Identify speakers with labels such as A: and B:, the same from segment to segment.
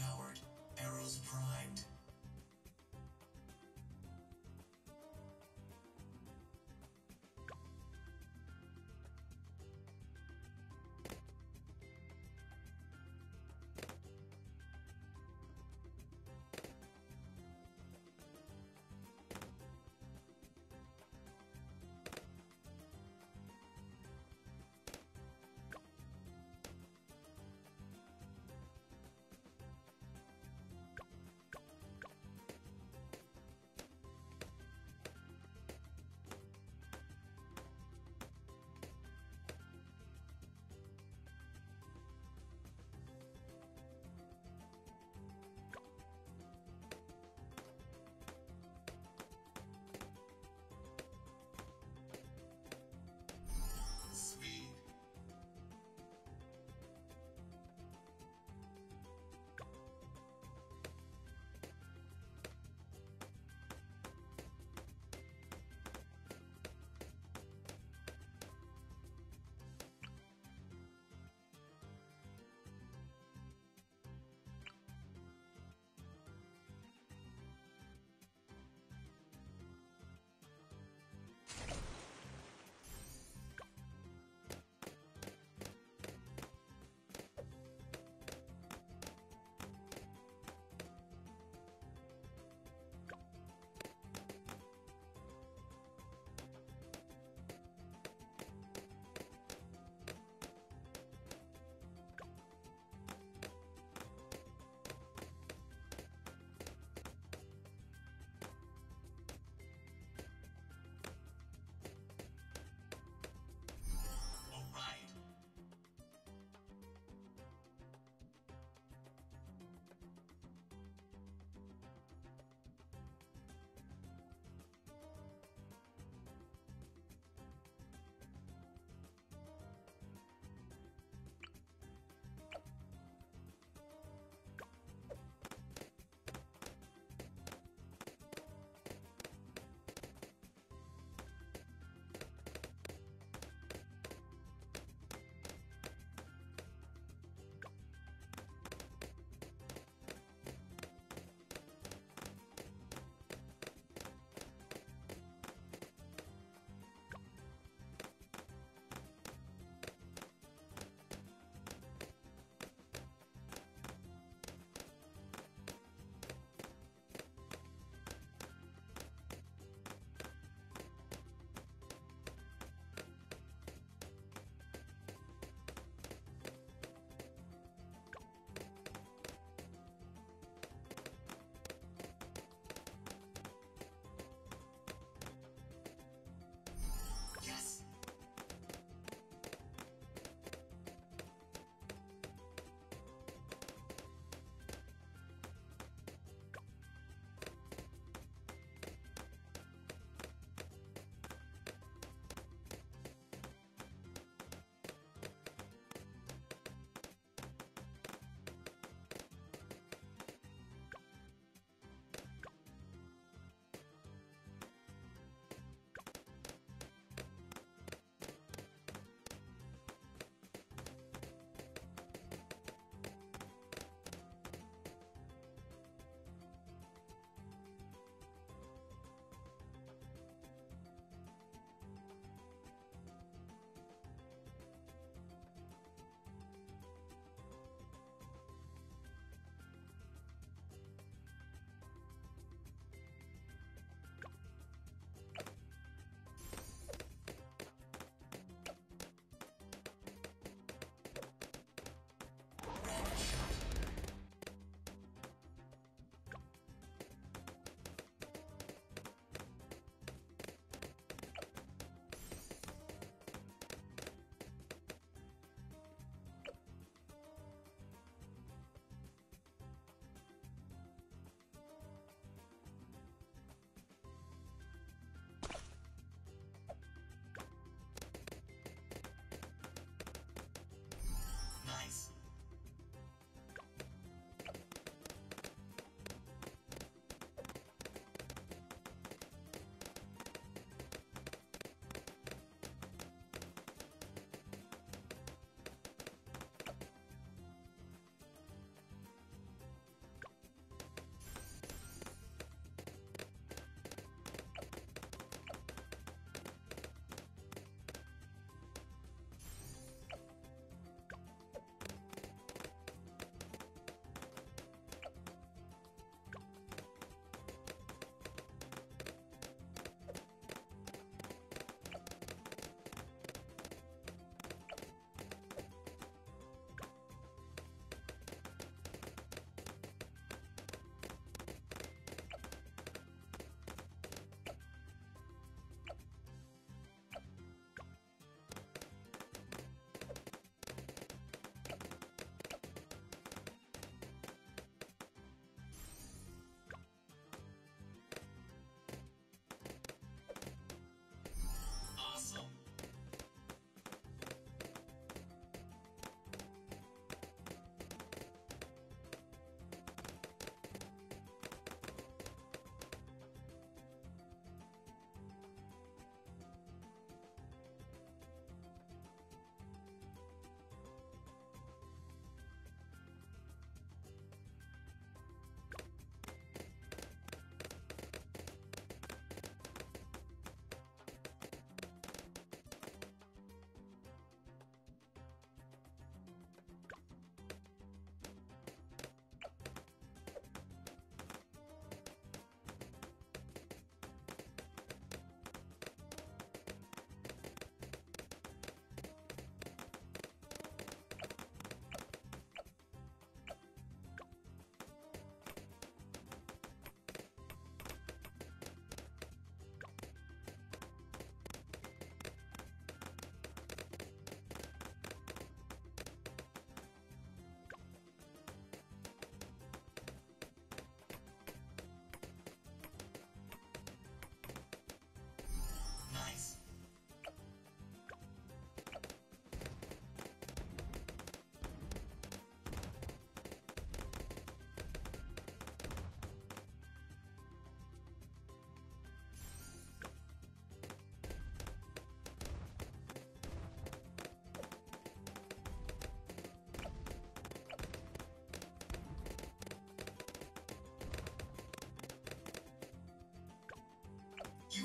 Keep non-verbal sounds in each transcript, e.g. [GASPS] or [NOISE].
A: powered. Arrows primed.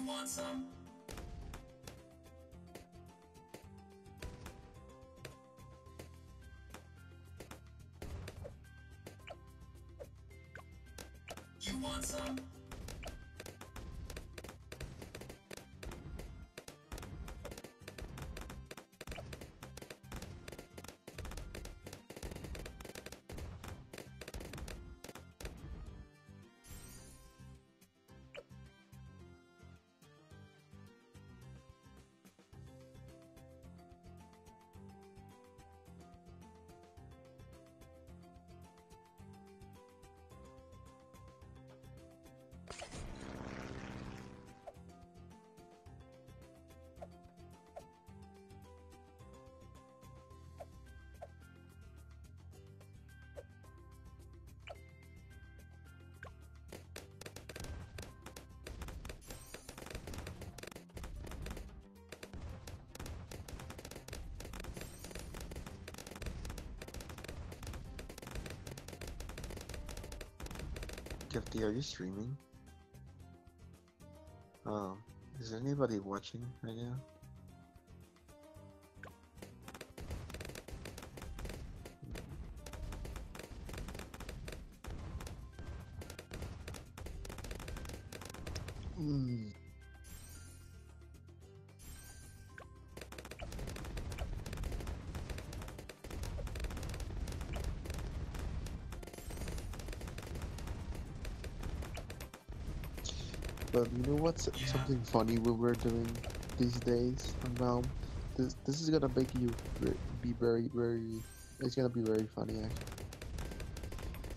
A: Want some? You want some?
B: Gifty, are you streaming? Oh, is anybody watching right now? But you know what's
A: Yeah.
B: something funny we were doing these days on Realm? This this is gonna make you be very very. It's gonna be very funny actually.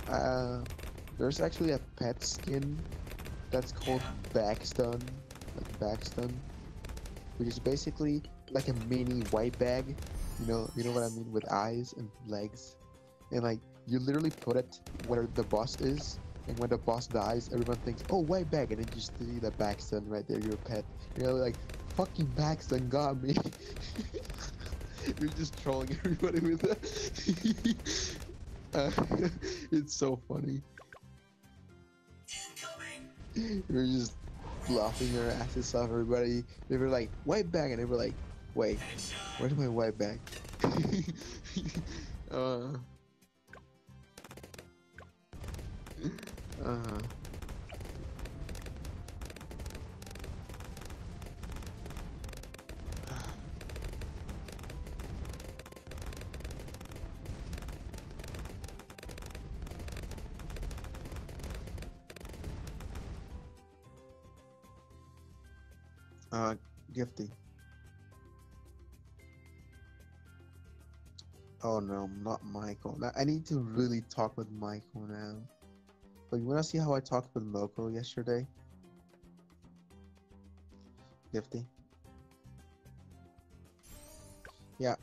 B: Uh, there's actually a pet skin that's called Backstun, like Backstun, which is basically like a mini white bag. You know, you know what I mean with eyes and legs, and like you literally put it where the boss is, and when the boss dies, everyone thinks, "Oh, white bag," and then you just see the Backstun right there, your pet. You're like, "Fucking Backstun got me." [LAUGHS] You're just trolling [LAUGHS] everybody with that. [LAUGHS] uh, it's so funny. You're just laughing your asses off. Everybody, they were like, "White bag," and they were like, "Wait,
A: Headshot!
B: where's my white bag?" uh. Uh. Uh, Gifty. Oh no, not Michael. I need to really talk with Michael now. But you wanna see how I talked with Moko yesterday? Gifty. Yeah.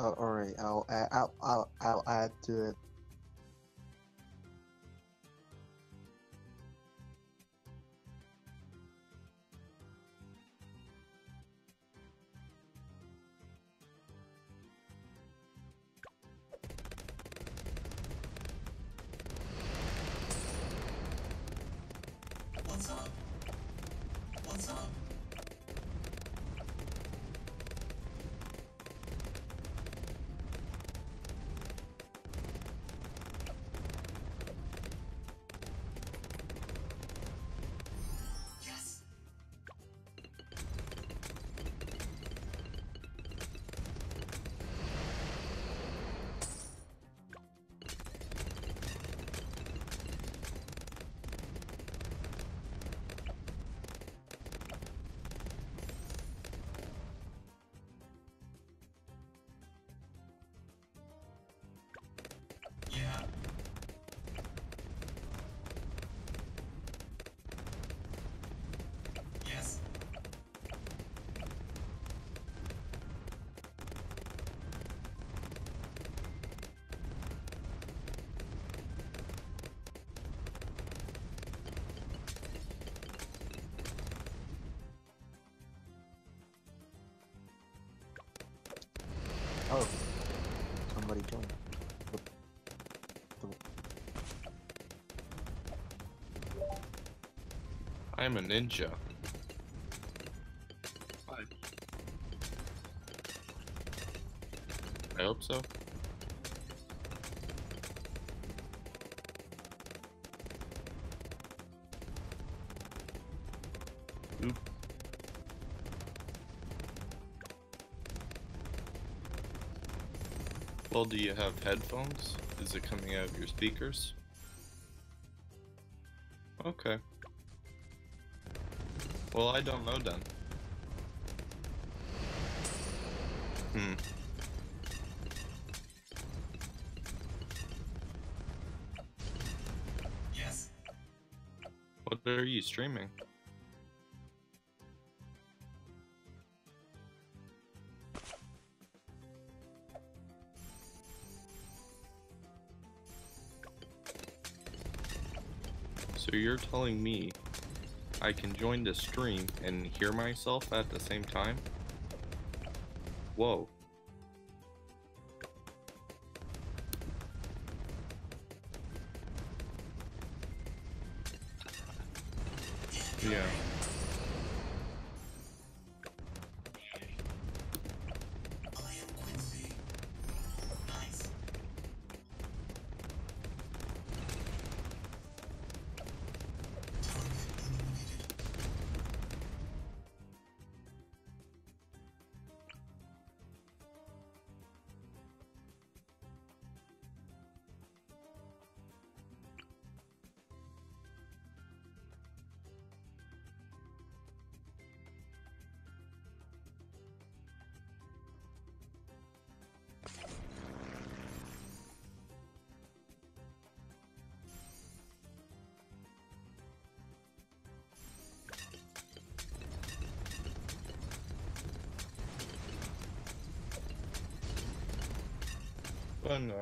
B: Uh, all right. I'll. I'll, I'll I'll add to it.
C: I'm a ninja. I hope so. Oop. Well, do you have headphones? Is it coming out of your speakers? Okay. Well, I don't know then. Hmm.
A: Yes.
C: What are you streaming? So you're telling me I can join the stream and hear myself at the same time? Whoa. Yeah.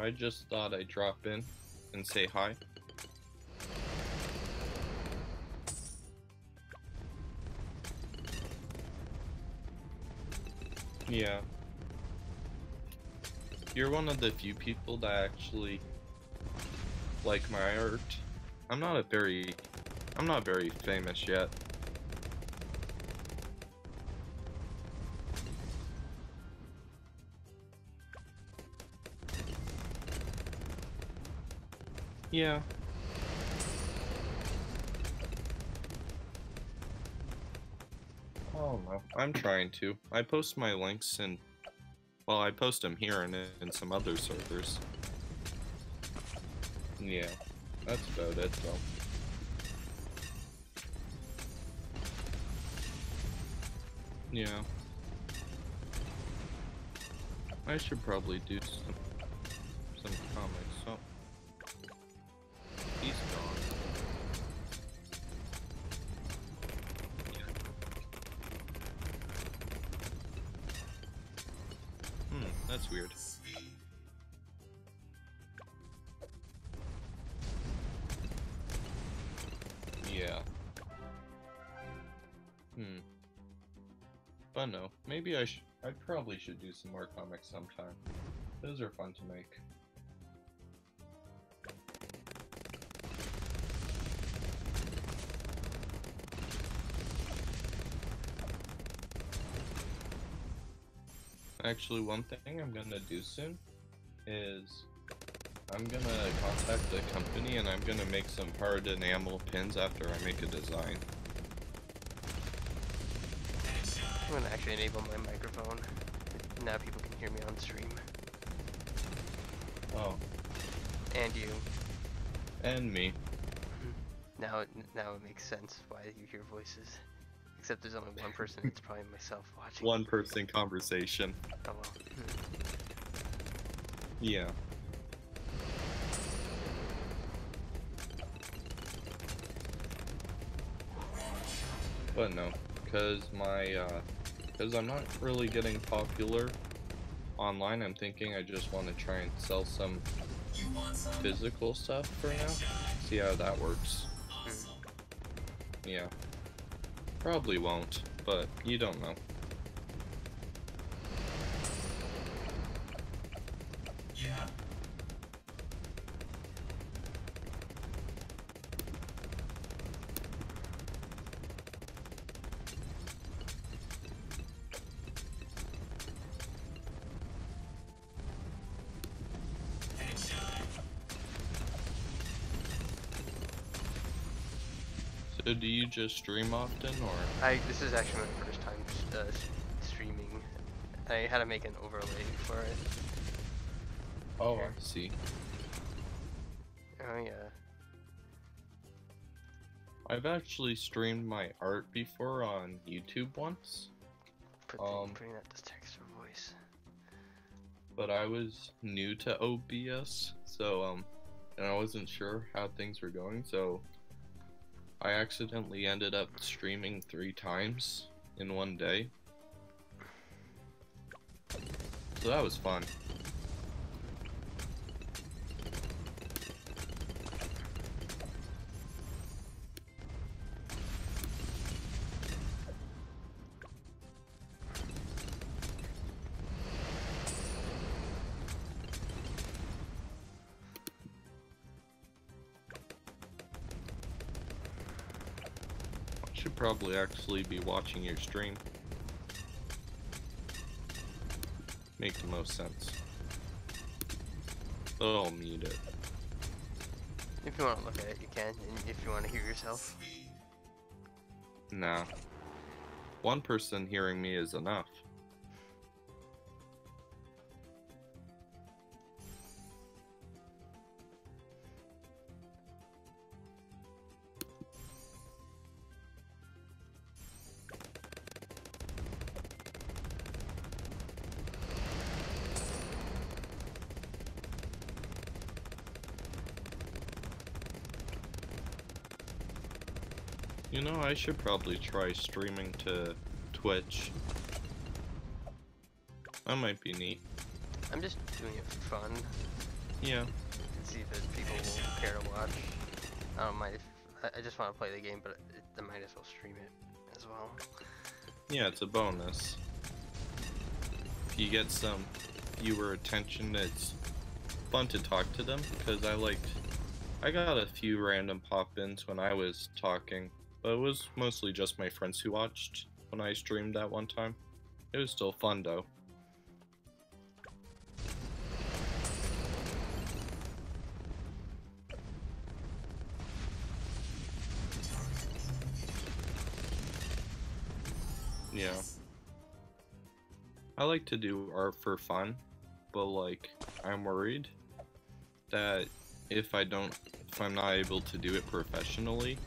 A: I
C: just thought I'd drop in and say hi. Yeah. You're one of the few people that actually like my art. I'm not a very I'm not very famous yet. Yeah. Oh no, I'm trying to. I post my links and well, I post them here and in some other servers. Yeah, that's about it though. Yeah. I should probably do some some that's weird. Yeah. Hmm. But no, maybe I should. I probably should do some more comics sometime. Those are fun to make. Actually, one thing I'm gonna do soon is I'm gonna contact the company and I'm gonna make some hard enamel pins after I make a design.
D: I'm gonna actually enable my microphone. Now people can hear me on stream.
C: Oh,
D: And you.
C: and me. [LAUGHS]
D: Now it now it makes sense why you hear voices. Except there's only one person, it's probably myself watching.
C: One person conversation.
D: Oh well. Hmm.
C: Yeah. But no, because my, uh, because I'm not really getting popular online, I'm thinking I just want to try and sell some
A: some?
C: physical stuff for now. See how that works.
A: Awesome.
C: Yeah. Probably won't, but you don't know. Just stream often, or?
D: I this is actually my first time uh, streaming. I had to make an overlay for it.
C: Oh,
D: Here.
C: I see.
D: Oh yeah.
C: I've actually streamed my art before on YouTube once,
D: Put
C: Um,
D: putting that to text or voice.
C: but I was new to OBS, so um, and I wasn't sure how things were going, so I accidentally ended up streaming three times in one day. So that was fun. Should probably actually be watching your stream. Make the most sense. I'll mute it.
D: If you want to look at it, you can. And if you want to hear yourself.
C: Nah. One person hearing me is enough. I should probably try streaming to Twitch. That might be neat.
D: I'm just doing it for fun.
C: Yeah.
D: See if people will care to watch. I don't mind if I, I just want to play the game, but it, I might as well stream it as well.
C: Yeah, it's a bonus. If you get some viewer attention, it's fun to talk to them because I liked. I got a few random pop-ins when I was talking, but it was mostly just my friends who watched when I streamed that one time. It was still fun though. Yeah. I like to do art for fun, but like I'm worried that if I don't if I'm not able to do it professionally,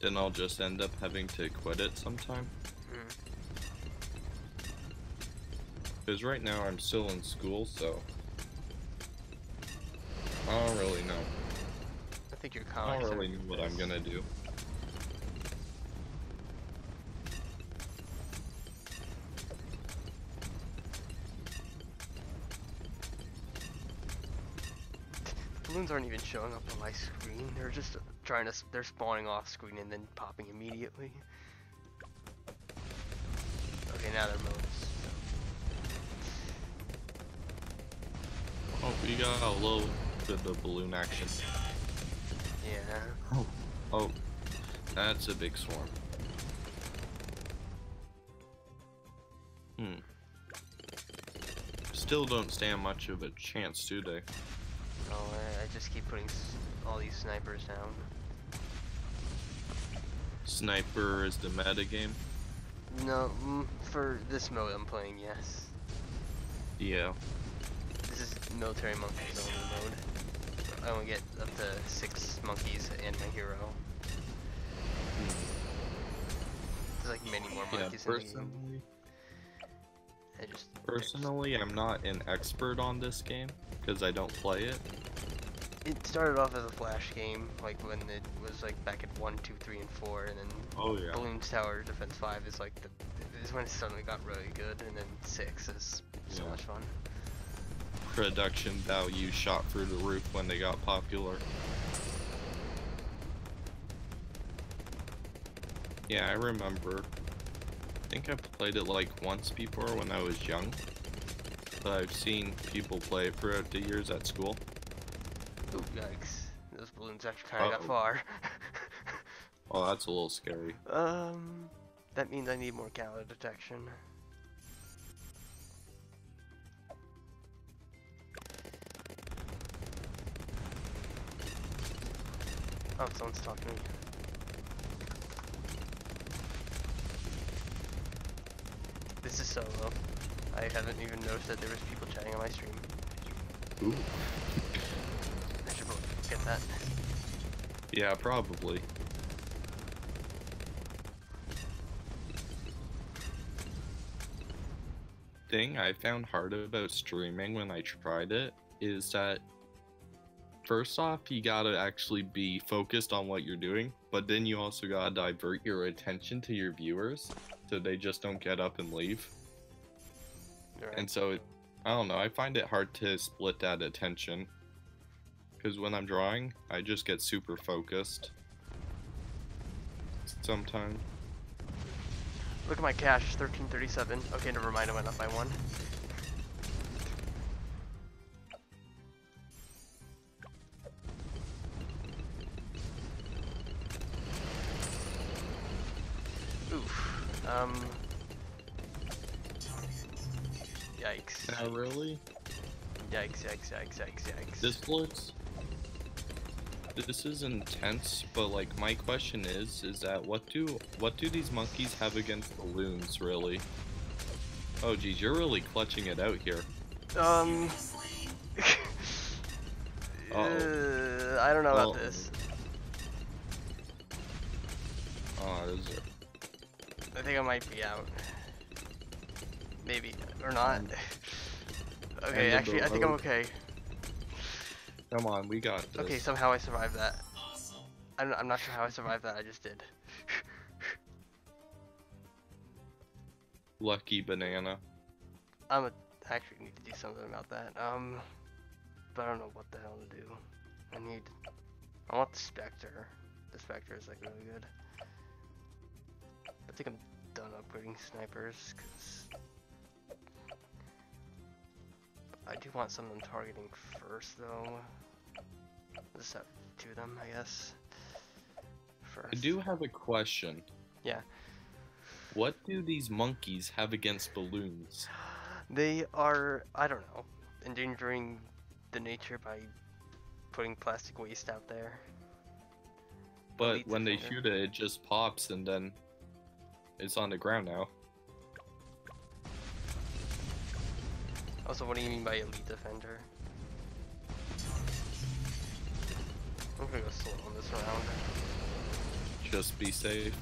C: then I'll just end up having to quit it sometime.
D: Hmm.
C: Because right now I'm still in school, so I don't really know.
D: I think your
C: I don't really know what I'm gonna do.
D: Balloons aren't even showing up on my screen. They're just trying to, they're spawning off screen and then popping immediately. Okay, now they're modes.
C: Oh, we got a little bit of balloon action.
D: Yeah.
C: Oh, that's a big swarm. Hmm. Still don't stand much of a chance, do they?
D: Oh, I, I just keep putting s- all these snipers down.
C: Sniper is the meta game.
D: No, mm, for this mode I'm playing, yes.
C: Yeah.
D: This is military monkeys only mode. I only get up to six monkeys and my hero. There's like many more
C: Yeah,
D: monkeys in the game.
C: Personally,
D: I just
C: personally, I'm not an expert on this game because I don't play it.
D: It started off as a flash game, like when it was like back at one, two, three, and four, and then
C: Oh yeah.
D: Bloons Tower Defense Five is like the is when it suddenly got really good, and then six is so
C: Yeah.
D: much fun.
C: Production value shot through the roof when they got popular. Yeah, I remember. I think I played it like once before when I was young. But I've seen people play it throughout the years at school.
D: Ooh, yikes! Those balloons actually kind of got
C: Uh-oh.
D: far. [LAUGHS]
C: Oh, that's a little scary.
D: um, that means I need more gala detection. Oh, someone's talking to me. This is solo. I haven't even noticed that there was people chatting on my stream.
C: Ooh.
D: I should get that.
C: Yeah, probably. Thing I found hard about streaming when I tried it is that first off, you gotta actually be focused on what you're doing, but then you also gotta divert your attention to your viewers so they just don't get up and leave.
D: Alright.
C: And so, it, I don't know, I find it hard to split that attention. Because when I'm drawing, I just get super focused. Sometimes.
D: Look at my cash, 1337. Okay, never mind, I went up by one. Um. Yikes.
C: Not really.
D: Yikes, yikes, yikes, yikes, yikes.
C: This looks. This is intense, but like my question is, is that what do what do these monkeys have against balloons, really? Oh geez, you're really clutching it out here.
D: Um. [LAUGHS]
C: Uh-oh.
D: uh, I don't know
C: Well-
D: about this.
C: Oh?
D: I think I might be out. Maybe or not. [LAUGHS] okay,
C: End
D: actually, I think I'm okay.
C: Come on, we got this.
D: Okay, somehow I survived that. I'm, I'm not sure how I survived that. I just did. [LAUGHS]
C: Lucky banana.
D: I'm a, I actually need to do something about that. Um, but I don't know what the hell to do. I need. I want the Spectre. The Spectre is like really good. I think I'm done upgrading snipers because I do want some of them targeting first though. Just have two of them, I guess. First.
C: I do have a question.
D: Yeah.
C: What do these monkeys have against balloons? [GASPS]
D: They are, I don't know, endangering the nature by putting plastic waste out there.
C: But when they shoot it, it just pops and then it's on the ground now.
D: Also, what do you mean by elite defender? I'm gonna go slow on this round.
C: Just be safe.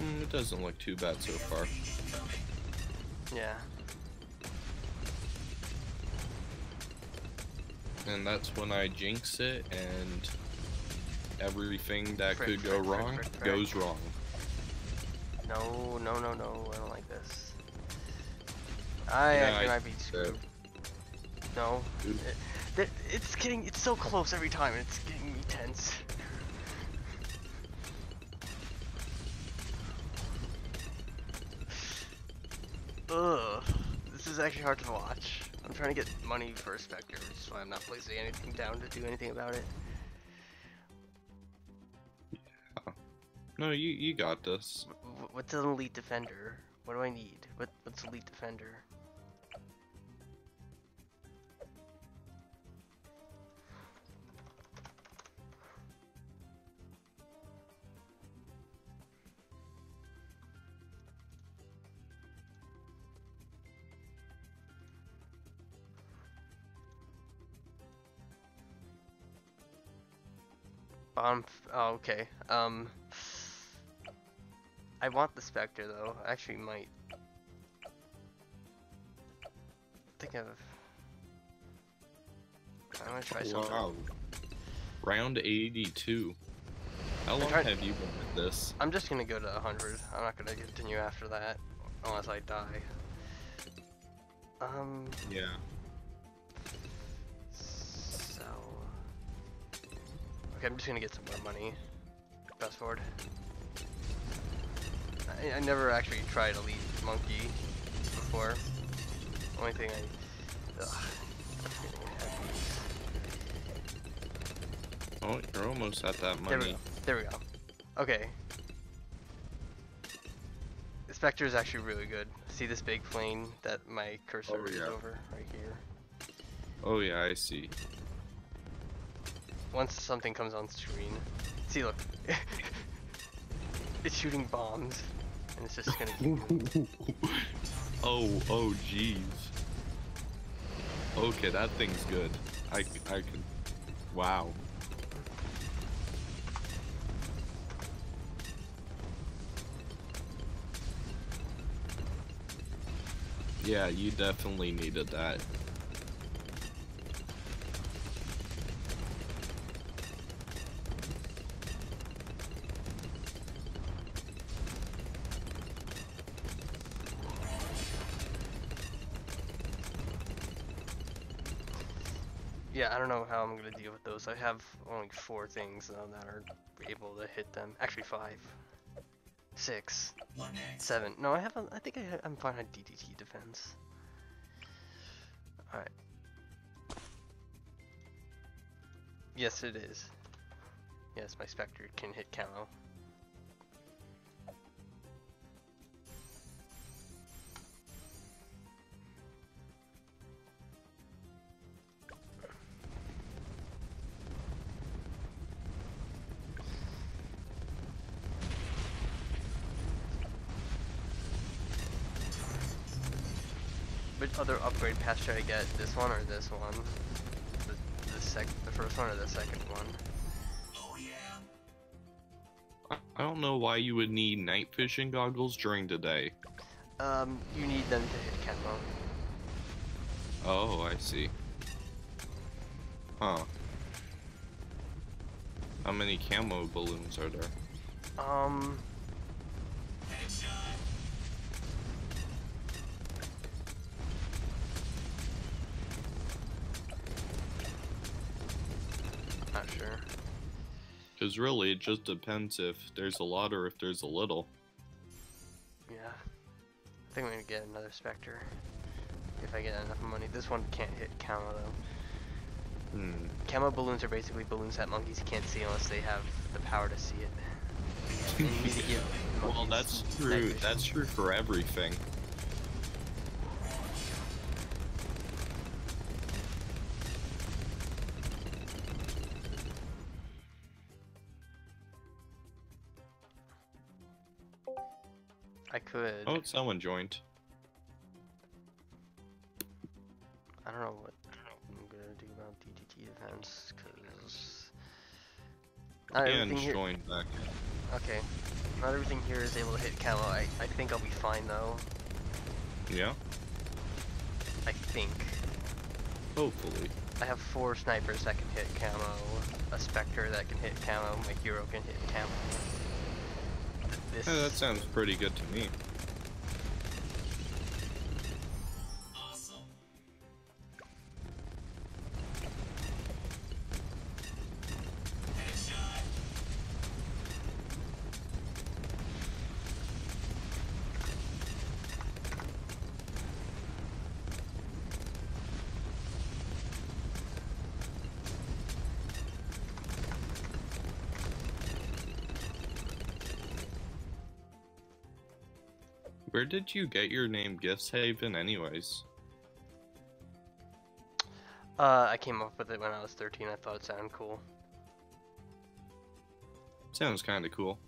C: Mm, it doesn't look too bad so far.
D: Yeah.
C: And that's when I jinx it and everything that
D: Frick,
C: could go
D: frick,
C: wrong
D: frick,
C: goes wrong.
D: No, no, no, no. I don't like this. I
C: Yeah,
D: actually
C: I
D: might be screwed. No.
C: Oop.
D: It, it's getting, it's so close every time. It's getting me tense. Ugh. This is actually hard to watch. I'm trying to get money for Spectre, which is why I'm not placing anything down to do anything about it.
C: No, you you got this.
D: Wh- wh- What's an elite defender? What do I need? What what's elite defender? Bottom. f- Oh, okay. Um. I want the Spectre though. I actually might. think of. I'm gonna try something.
C: Wow. Round 82. How long have you been with this?
D: I'm just gonna go to 100. I'm not gonna continue after that, unless I die. Um.
C: Yeah.
D: Okay, I'm just gonna get some more money. Fast forward. I, I never actually tried Elite Monkey before. Only thing I. Ugh, I'm getting happy.
C: Oh, you're almost at that
D: There we
C: money.
D: go. There we go. Okay. The Spectre is actually really good. See this big plane that my cursor
C: Oh,
D: is over right here?
C: Oh yeah, I see.
D: Once something comes on screen, see, look, [LAUGHS] it's shooting bombs, and it's just gonna [LAUGHS]
C: oh, oh, jeez. Okay, that thing's good. I, I can. Wow. Yeah, you definitely needed that.
D: Don't know how I'm gonna deal with those. I have only four things though that are able to hit them. Actually, five, six, seven. No, I have. A, I think I, I'm fine on DDT defense. All right. Yes, it is. Yes, my Spectre can hit camo. Upgrade pass should I get? This one or this one? The, the sec, the first one or the second one?
A: Oh yeah.
C: I don't know why you would need night vision goggles during the day.
D: Um, you need them to hit camo.
C: Oh, I see. Huh. How many camo balloons are there?
D: Um,
C: Because really, it just depends if there's a lot or if there's a little.
D: Yeah. I think I'm gonna get another Spectre. If I get enough money. This one can't hit camo though.
C: Hmm.
D: Camo balloons are basically balloons that monkeys can't see unless they have the power to see it. And you need to give [LAUGHS]
C: Well, that's true. That's true for everything.
D: Could.
C: Oh, someone joined.
D: I don't know what I'm gonna do about DDT defense, cause not here.
C: joined back.
D: Okay, not everything here is able to hit camo. I I think I'll be fine though.
C: Yeah,
D: I think.
C: hopefully.
D: I have four snipers that can hit camo, a Spectre that can hit camo, my hero can hit camo. Th- This
C: Yeah, that sounds pretty good to me. Did you get your name Giftshaven anyways?
D: Uh, I came up with it when I was 13. I thought it sounded cool.
C: Sounds kinda cool.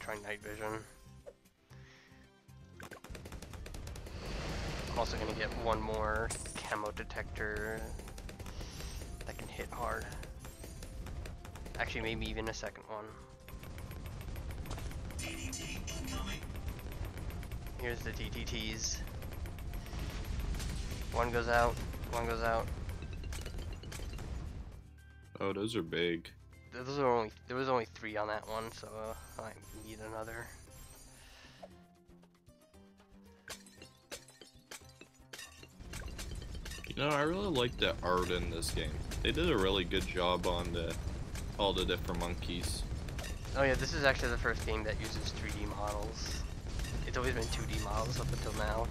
D: Try night vision. I'm also gonna get one more camo detector that can hit hard. Actually, maybe even a second one. Here's the DDTs. One goes out, one goes out.
C: Oh, those are big.
D: Those are only there was only three on that one, so uh, I need another.
C: You know, I really like the art in this game. They did a really good job on the all the different monkeys.
D: Oh yeah, this is actually the first game that uses 3D models. It's always been 2D models up until now.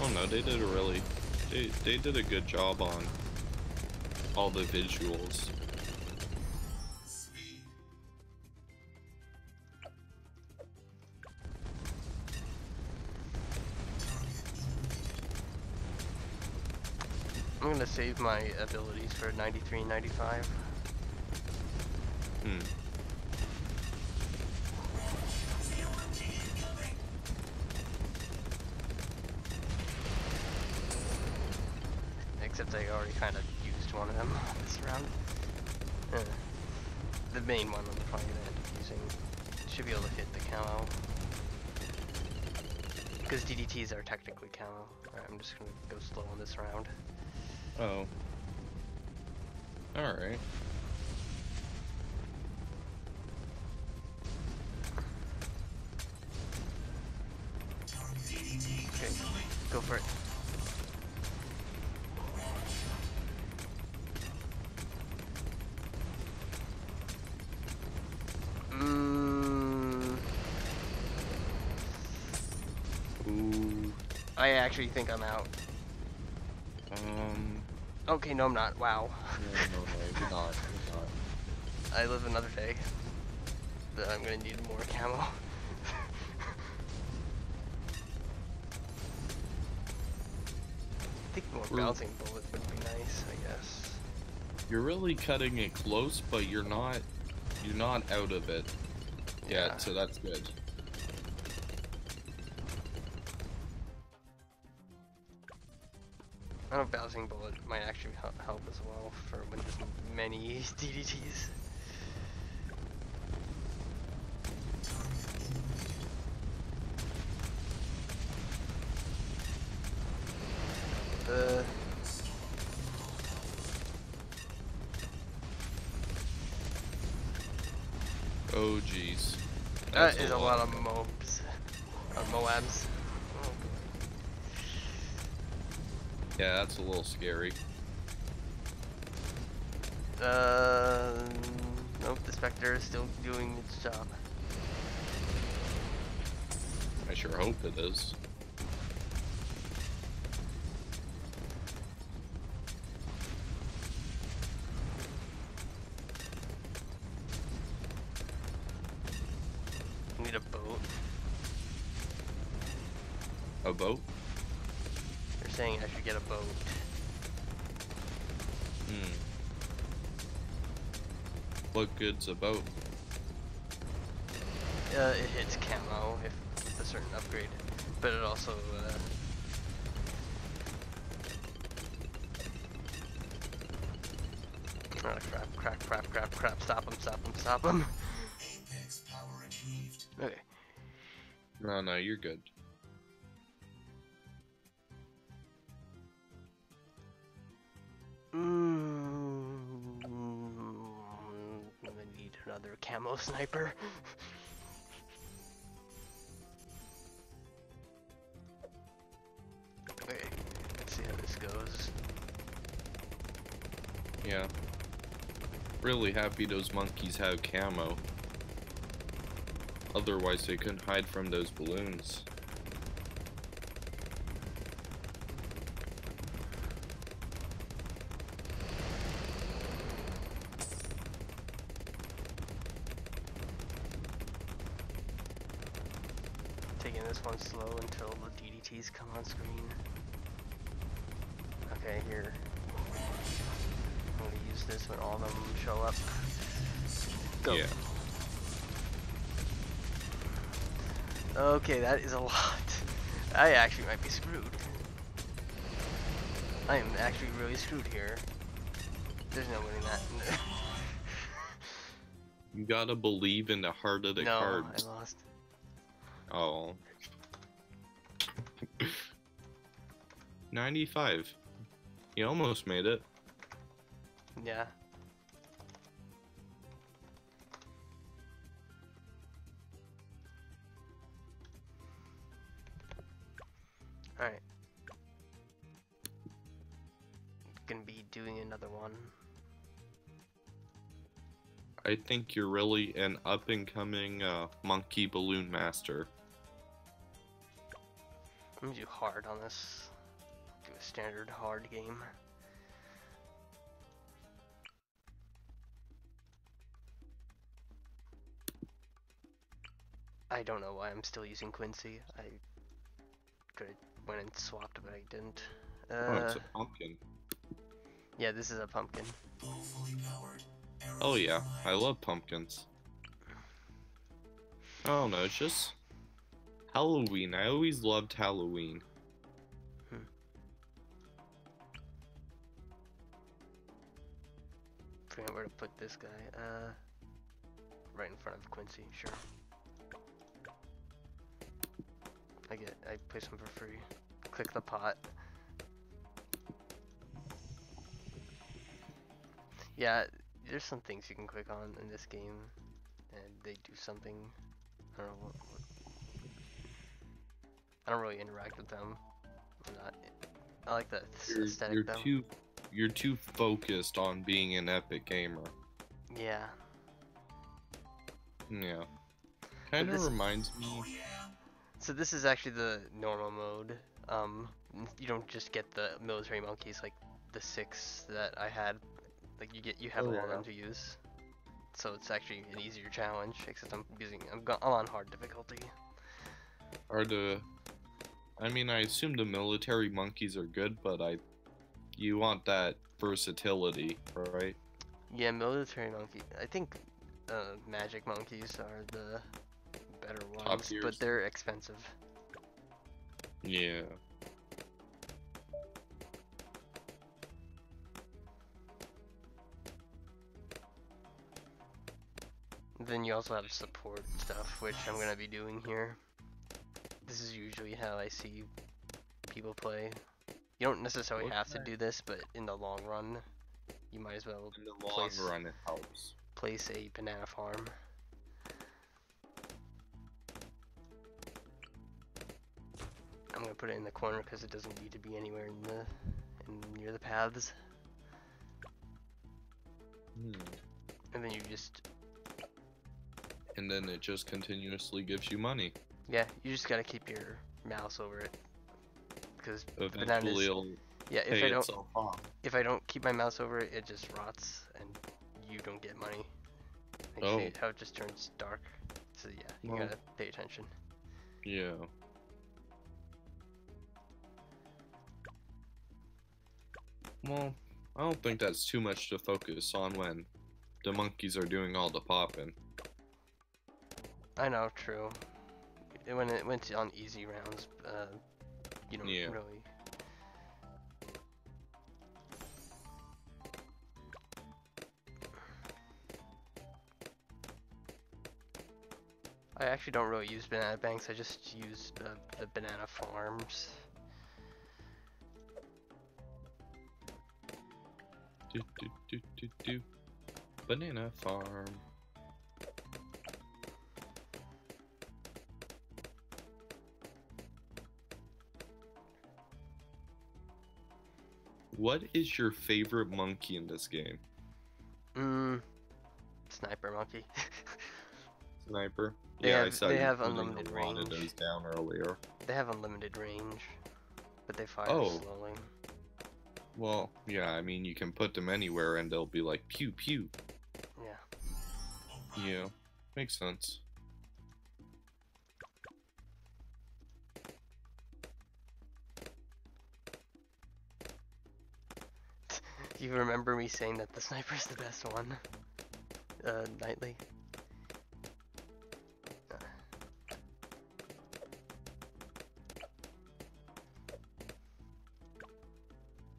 C: Oh no, they did a really, they they did a good job on all the visuals.
D: I'm gonna save my abilities for 93 and 95.
C: Hmm.
D: Except I already kind of used one of them this round. Uh, the main one I'm probably gonna end up using. Should be able to hit the camo. Because DDTs are technically camo. Alright, I'm just gonna go slow on this round.
C: Oh. All right.
D: Okay, go for it. Mm,
C: Ooh.
D: I actually think I'm out. Okay, no, I'm not. Wow.
C: No, no, no, you're not. You're not. [LAUGHS]
D: I live another day. But I'm gonna need more camo. [LAUGHS] I think more
C: We're-
D: bouncing bullets would be nice, I guess.
C: You're really cutting it close, but you're not. You're not out of it. Yeah,
D: Yeah.
C: so that's good.
D: I don't know bouncing bullet might actually help as well for when there's many [LAUGHS] DDTs. Uh,
C: Oh, jeez.
D: that
C: That's
D: is a lot of mobs. Or Moabs. Oh,
C: Yeah, that's a little scary.
D: Uh, nope, the Spectre is still doing its job.
C: I sure hope it is. What good's a boat?
D: Uh, it hits camo if with a certain upgrade, but it also uh, Oh crap, crap, crap, crap, crap, stop him, stop him, stop him.
A: Apex.
D: Okay.
C: No, no, you're good.
D: Sniper. okay, let's see how this goes.
C: Yeah. Really happy those monkeys have camo. Otherwise, they couldn't hide from those balloons.
D: That is a lot. I actually might be screwed. I am actually really screwed here. There's no winning that. [LAUGHS]
C: You gotta believe in the heart of the
D: no,
C: cards.
D: I lost.
C: Oh. [LAUGHS] 95. You almost made it. Think you're really an up and coming uh, monkey balloon master.
D: I'm gonna do hard on this. do a standard hard game. I don't know why I'm still using Quincy. I could have went and swapped, but I didn't. Uh,
C: Oh, it's a pumpkin.
D: yeah, this is a pumpkin.
A: fully powered.
C: Oh yeah, I love pumpkins. I don't know, it's just Halloween. I always loved Halloween.
D: Forget where to put this guy. Uh, right in front of Quincy. Sure. I get. I place him for free. Click the pot. Yeah, there's some things you can click on in this game, and they do something. I don't know what. what I don't really interact with them. I'm not. I like the th-
C: You're,
D: aesthetic
C: you're
D: though.
C: too you're too focused on being an epic gamer.
D: Yeah.
C: Yeah. Kind of reminds me.
D: So this is actually the normal mode. Um, you don't just get the military monkeys like the six that I had. Like you get, you have
C: Oh,
D: all
C: yeah.
D: of them to use. So it's actually an easier challenge. Except I'm using, I'm, go- I'm on hard difficulty.
C: Are the I mean, I assume the military monkeys are good, but I you want that versatility, right?
D: Yeah, military monkey. I think uh, magic monkeys are the better ones, but they're expensive.
C: Yeah.
D: Then you also have support stuff, which I'm gonna be doing here. This is usually how I see people play. You don't necessarily have to do this, but in the long run, you might as well
C: In the long
D: Place-
C: run, it helps.
D: place a banana farm. I'm gonna put it in the corner because it doesn't need to be anywhere in the in near the paths.
C: Hmm.
D: And then you just
C: And then it just continuously gives you money.
D: yeah, you just gotta keep your mouse over it because bananas.
C: Eventually, it'll
D: Yeah, if I don't if I don't keep my mouse over it, it just rots and you don't get money. Like,
C: Oh.
D: How it just turns dark? So yeah, you
C: Well.
D: gotta pay attention.
C: Yeah. Well, I don't think that's too much to focus on when the monkeys are doing all the popping.
D: I know, true. It- When it went on easy rounds, uh, you don't
C: Yeah.
D: really. I actually don't really use banana banks. I just use uh, the banana farms.
C: Do, do, do, do, do. Banana farm. What is your favorite monkey in this game?
D: Mm, sniper monkey. [LAUGHS]
C: Sniper?
D: They
C: yeah, I saw
D: they
C: you
D: have unlimited
C: a lot of
D: range.
C: those down earlier.
D: they have unlimited range, but they fire
C: Oh.
D: slowly.
C: Well, yeah, I mean, you can put them anywhere and they'll be like pew pew.
D: Yeah.
C: Yeah, makes sense.
D: You remember me saying that the sniper's the best one? Uh, nightly.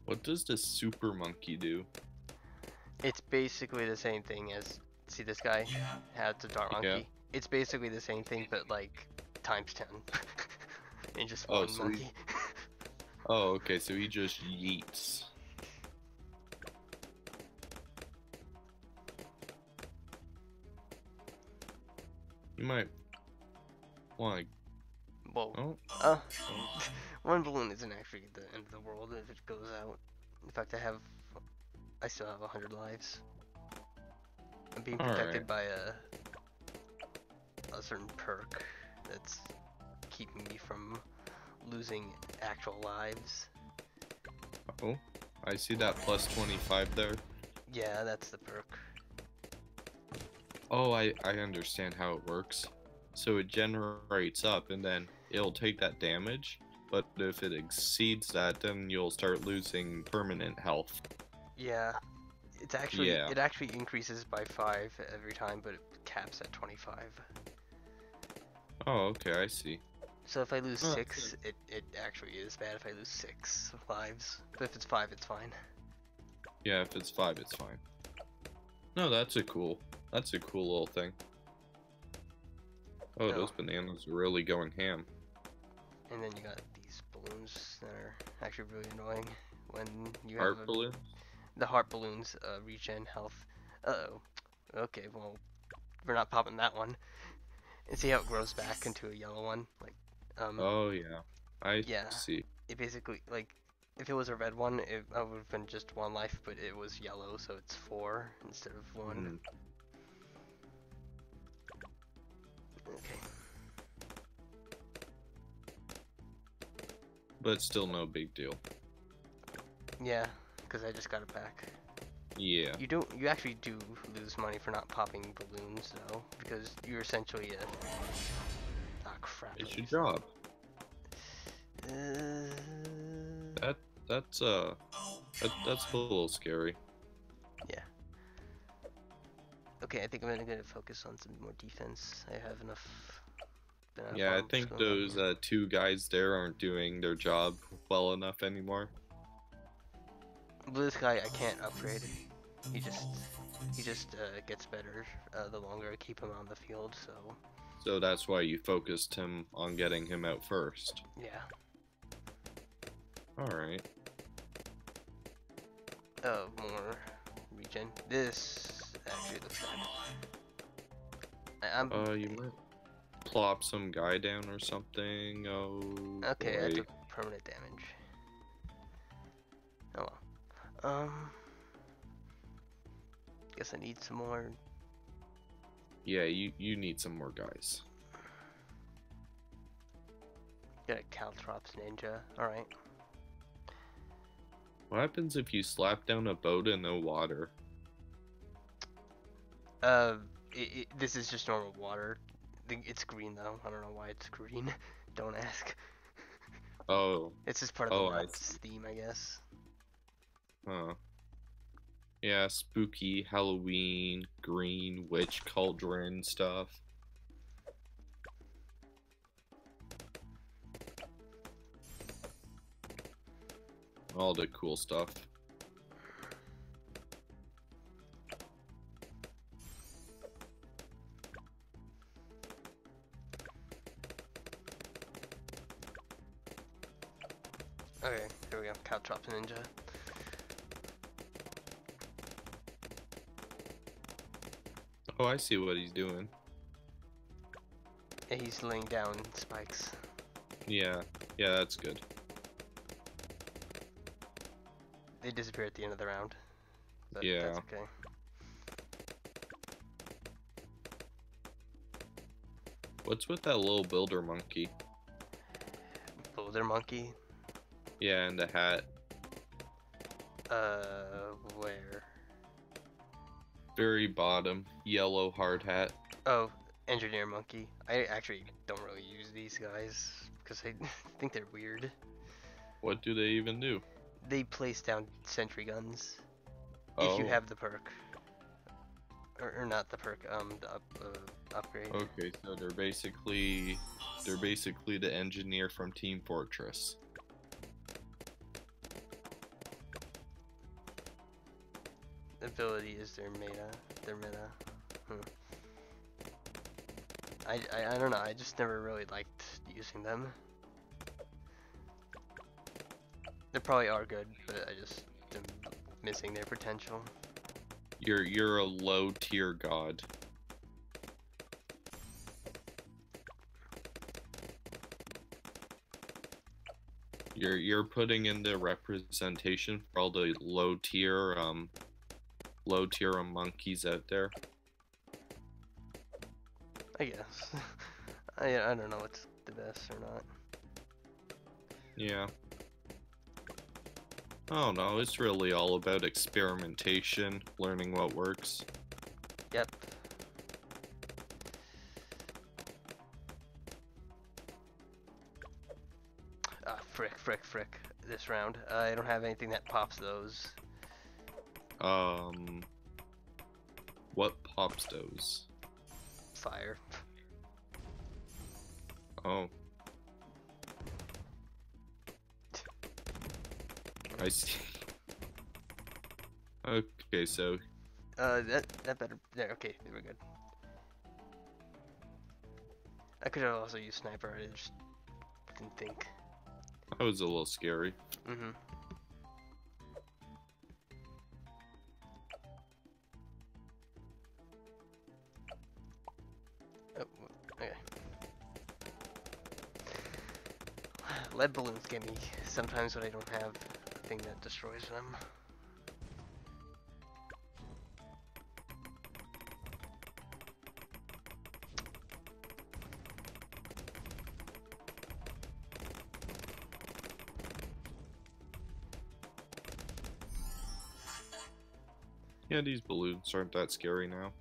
C: What does the super monkey do?
D: It's basically the same thing as see this guy yeah. had the dart monkey.
C: Yeah.
D: It's basically the same thing, but like times ten. [LAUGHS] and just
C: Oh,
D: one
C: so he- [LAUGHS] Oh, okay, so he just yeets. You might want
D: Whoa.
C: to. Oh,
D: Uh, [LAUGHS] one balloon isn't actually the end of the world if it goes out. In fact, I have, I still have a hundred lives. I'm being protected
C: Alright.
D: by a, a certain perk that's keeping me from losing actual lives.
C: Oh, I see that plus 25 there.
D: Yeah, that's the perk.
C: Oh, I, I understand how it works. So it generates up and then it'll take that damage, but if it exceeds that, then you'll start losing permanent health.
D: Yeah. It's actually
C: Yeah.
D: it actually increases by five every time, but it caps at twenty five.
C: Oh, okay, I see.
D: So if I lose
C: Oh,
D: six, it, it actually is bad if I lose six lives. But if it's five, it's fine.
C: Yeah, if it's five, it's fine. No, that's a cool. That's a cool little thing. Oh,
D: No.
C: those bananas are really going ham.
D: And then you got these balloons that are actually really annoying when you have
C: Heart
D: a-
C: balloon.
D: the heart balloons uh, regen health. Uh oh. Okay, well, we're not popping that one. And see how it grows back into a yellow one? Like, um,
C: Oh yeah, I
D: Yeah.
C: see.
D: it basically like if it was a red one, it uh, would have been just one life, but it was yellow, so it's four instead of one.
C: Mm.
D: Okay.
C: But still no big deal.
D: Yeah, because I just got it back.
C: Yeah.
D: You don't. You actually do lose money for not popping balloons, though, because you're essentially a. Ah, crap.
C: It's your job.
D: Uh,
C: That that's uh that, that's a little scary. Yeah.
D: Okay, I think I'm gonna, gonna focus on some more defense. I have enough.
C: Yeah, I think those uh, two guys there aren't doing their job well enough anymore.
D: This guy I can't upgrade. He just he just uh, gets better uh, the longer I keep him on the field. So
C: So that's why you focused him on getting him out first.
D: yeah.
C: All right.
D: Oh, more regen. This actually looks bad. I, I'm
C: Uh, you might plop some guy down or something. Oh.
D: okay. I
C: boy.
D: took permanent damage. Oh well. Um. Guess I need some more.
C: Yeah, you you need some more guys.
D: Got a Caltrops ninja. All right.
C: What happens if you slap down a boat in the water?
D: Uh, it, it, this is just normal water. It's green though. I don't know why it's green. [LAUGHS] don't ask.
C: Oh,
D: It's just part of
C: Oh,
D: the
C: I
D: theme, I guess.
C: huh. Yeah, spooky Halloween, green witch cauldron stuff. All the cool stuff.
D: Okay, here we go. Caltrops ninja.
C: Oh, I see what he's doing.
D: Yeah, he's laying down spikes.
C: Yeah, yeah, that's good.
D: They disappear at the end of the round. But
C: Yeah.
D: That's okay.
C: What's with that little builder monkey?
D: Builder monkey.
C: Yeah, and the hat.
D: Uh, where?
C: Very bottom, yellow hard hat.
D: Oh, engineer monkey. I actually don't really use these guys because I [LAUGHS] think they're weird.
C: What do they even do?
D: They place down sentry guns
C: Oh,
D: if you have the perk. Or, or not the perk, um, the up, uh, upgrade.
C: Okay, so they're basically they're basically the engineer from Team Fortress.
D: ability is their meta. Their meta. Hmm. I, I, I don't know. I just never really liked using them. They probably are good, but I just am missing their potential.
C: You're you're a low tier god. You're you're putting in the representation for all the low tier um low tier monkeys out there.
D: I guess. [LAUGHS] I I don't know what's the best or not.
C: Yeah. Don't know. It's really all about experimentation, learning what works.
D: Yep. Ah, frick, frick, frick. This round. I don't have anything that pops those.
C: Um, what pops those?
D: Fire.
C: Oh. I see. Okay, so
D: Uh, that that better. There. Okay, we're good. I could have also used sniper. I just didn't think.
C: that was a little scary.
D: Mm-hmm. Oh, okay. [SIGHS] Lead balloons get me sometimes when I don't have thing that destroys them.
C: Yeah, these balloons aren't that scary now.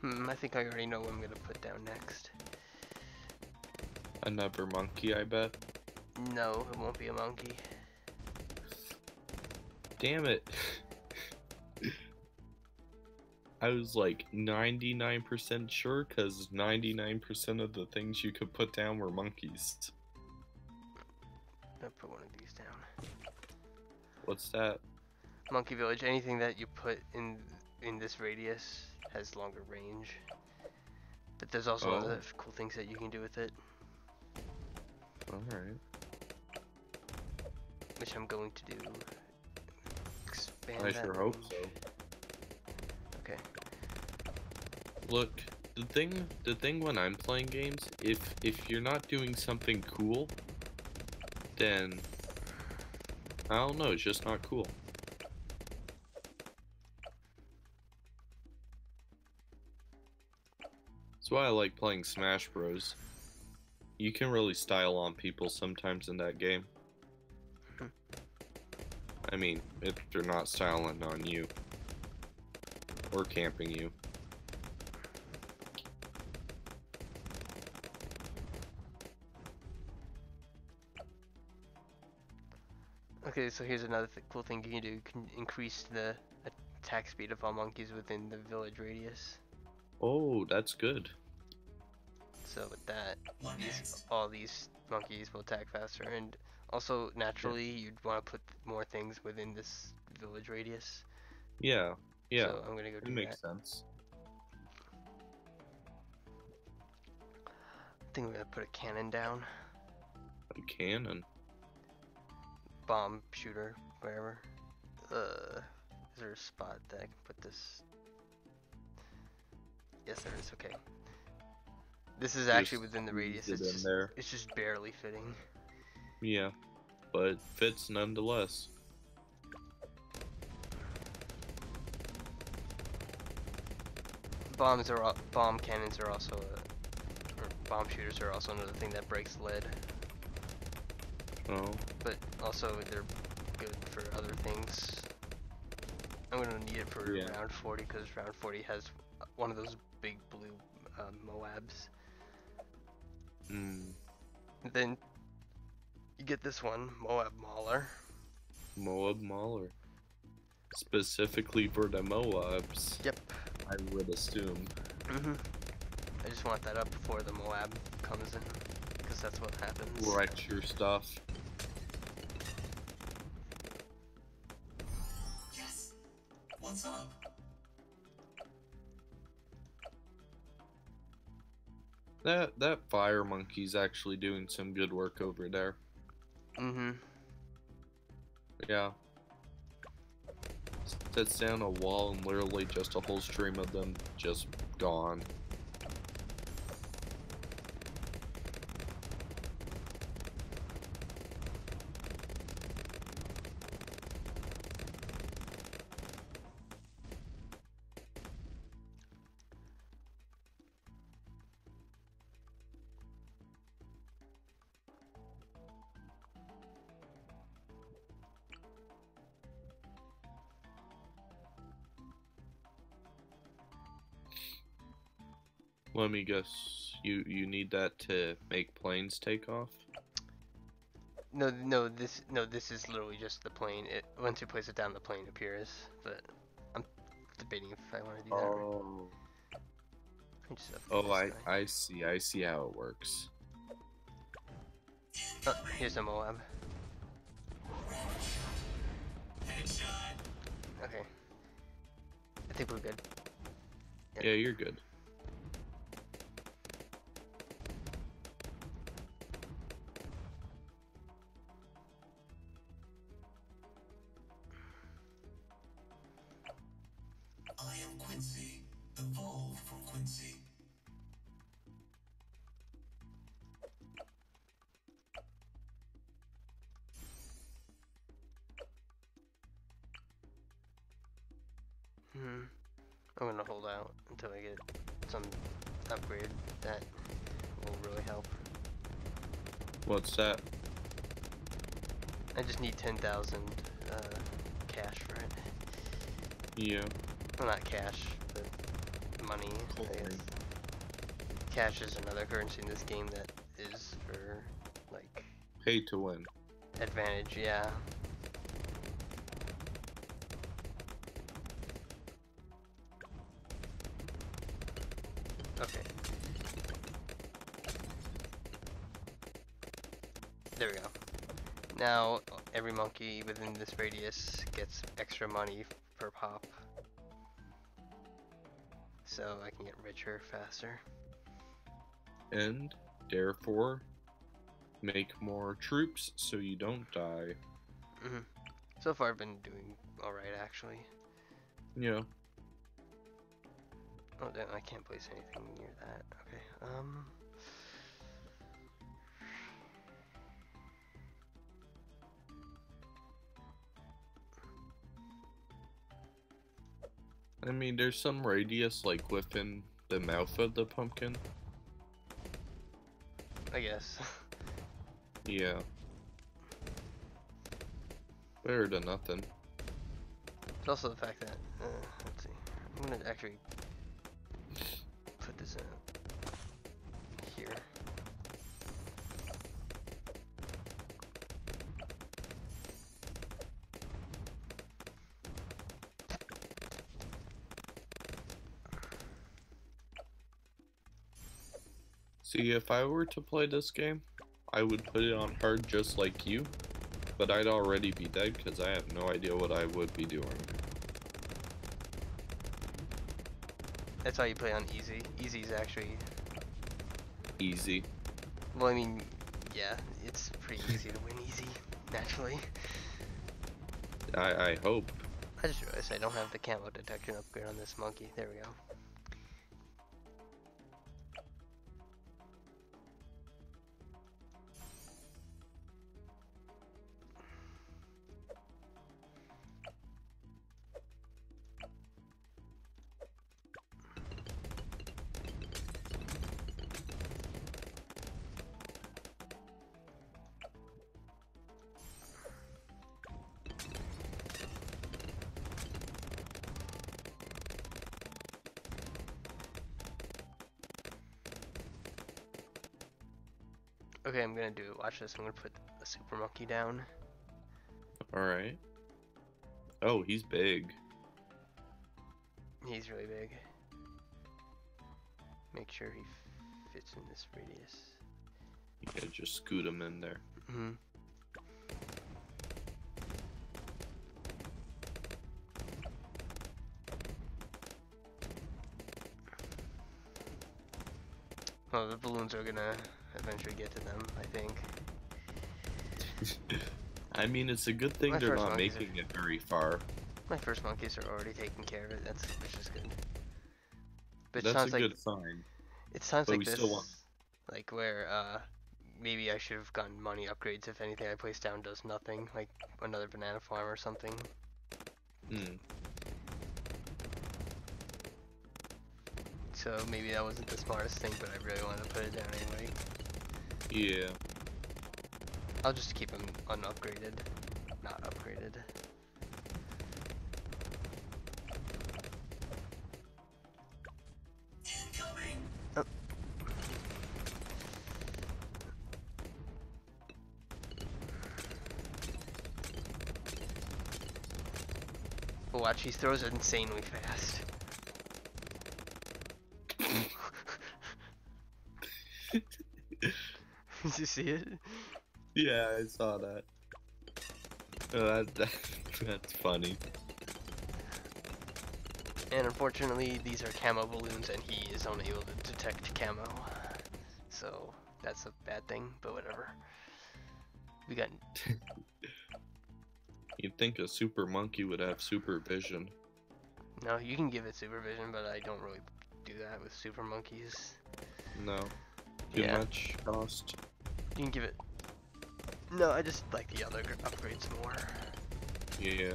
D: Hmm, I think I already know what I'm gonna put down next.
C: Another monkey, I bet.
D: No, it won't be a monkey.
C: Damn it. [LAUGHS] I was like 99% sure because 99% of the things you could put down were monkeys.
D: I'll put one of these down.
C: What's that?
D: Monkey Village, anything that you put in in this radius has longer range. But there's also
C: Oh.
D: other cool things that you can do with it,
C: Alright.
D: which I'm going to do. Expand
C: I
D: that
C: sure hope so.
D: Okay.
C: Look, the thing the thing when I'm playing games, if if you're not doing something cool, then I don't know, it's just not cool. That's why I like playing Smash Bros. You can really style on people sometimes in that game. I mean, if they're not styling on you. Or camping you.
D: Okay, so here's another th- cool thing you can do. You can increase the attack speed of all monkeys within the village radius.
C: Oh, that's good.
D: So with that, these, all these monkeys will attack faster, and also naturally you'd want to put more things within this village radius.
C: Yeah, yeah,
D: So I'm gonna go do it
C: makes
D: that.
C: sense.
D: I think we're gonna put a cannon down,
C: A cannon.
D: bomb shooter, whatever. Uh, is there a spot that I can put this? Yes, there is. Okay. This is actually within the radius. It's just,
C: there.
D: it's just barely fitting.
C: Yeah, but it fits nonetheless.
D: Bombs are bomb cannons are also a, or bomb shooters are also another thing that breaks lead.
C: Oh,
D: but also they're good for other things. I'm gonna need it for
C: Yeah.
D: round 40 because round 40 has one of those big blue uh, Moabs.
C: Mm,
D: Then you get this one, Moab Mauler.
C: Moab Mauler. Specifically for the Moabs,
D: Yep.
C: I would assume.
D: hmm I just want that up before the Moab comes in, because that's what happens.
C: Wreck your stuff.
A: Yes. What's up?
C: That that fire monkey's actually doing some good work over there.
D: Mm-hmm.
C: Yeah. Sets down a wall and literally just a whole stream of them just gone. Let me guess. You you need that to make planes take off?
D: No, no, this no, this is literally just the plane. It once you place it down, the plane appears. But I'm debating if I want to do that.
C: Oh.
D: I
C: Oh, I
D: guy.
C: I see. I see how it works.
D: Oh, here's a Moab. Okay. I think we're good. Yep.
C: Yeah, you're good.
D: That? I just need 10,000 uh, cash for it.
C: Yeah.
D: Well, not cash, but money. I guess.
C: Coin.
D: Cash is another currency in this game that is for like
C: Pay to win.
D: advantage. Yeah. Within this radius gets extra money per pop. So I can get richer faster.
C: And therefore make more troops so you don't die.
D: hmm So far I've been doing alright actually.
C: Yeah.
D: Oh damn, I can't place anything near that. Okay, um...
C: I mean there's some radius like within the mouth of the pumpkin.
D: I guess. [LAUGHS]
C: Yeah. Better than nothing.
D: It's also the fact that, uh, let's see, I'm gonna actually put this in
C: See, if I were to play this game, I would put it on hard just like you, but I'd already be dead because I have no idea what I would be doing.
D: That's why you play on easy. Easy is actually,
C: Easy.
D: well I mean, yeah, it's pretty easy to win easy, [LAUGHS] naturally.
C: I, I hope.
D: I just realized I don't have the camo detection upgrade on this monkey. There we go. Okay, I'm gonna do it. Watch this. I'm gonna put the super monkey down.
C: All right. Oh, he's big.
D: He's really big. Make sure he fits in this radius.
C: Yeah, just scoot him in there.
D: Mm hmm Well, the balloons are gonna eventually get to them, I think.
C: I mean, it's a good thing
D: My
C: they're not
D: monkeys are-
C: making it very far.
D: My first monkeys are already taking care of it. That's which is good. But it
C: That's a
D: sounds like
C: good sign.
D: it sounds
C: but
D: like this,
C: want-
D: like where uh maybe I should have gotten money upgrades if anything I place down does nothing, like another banana farm or something.
C: Hmm.
D: So maybe that wasn't the smartest thing, but I really wanted to put it down anyway.
C: Yeah.
D: I'll just keep him unupgraded, not upgraded.
A: Incoming.
D: But watch, he throws it insanely fast. You see it?
C: Yeah, I saw that. Oh, that, [LAUGHS] that that's funny.
D: And unfortunately, these are camo balloons, and he is unable to detect camo. So that's a bad thing, but whatever. We got [LAUGHS]
C: You'd think a super monkey would have supervision.
D: no. You can give it supervision, but I don't really do that with super monkeys.
C: No. Too
D: Yeah.
C: much cost.
D: You can give it. No, I just like the other upgrades more.
C: Yeah,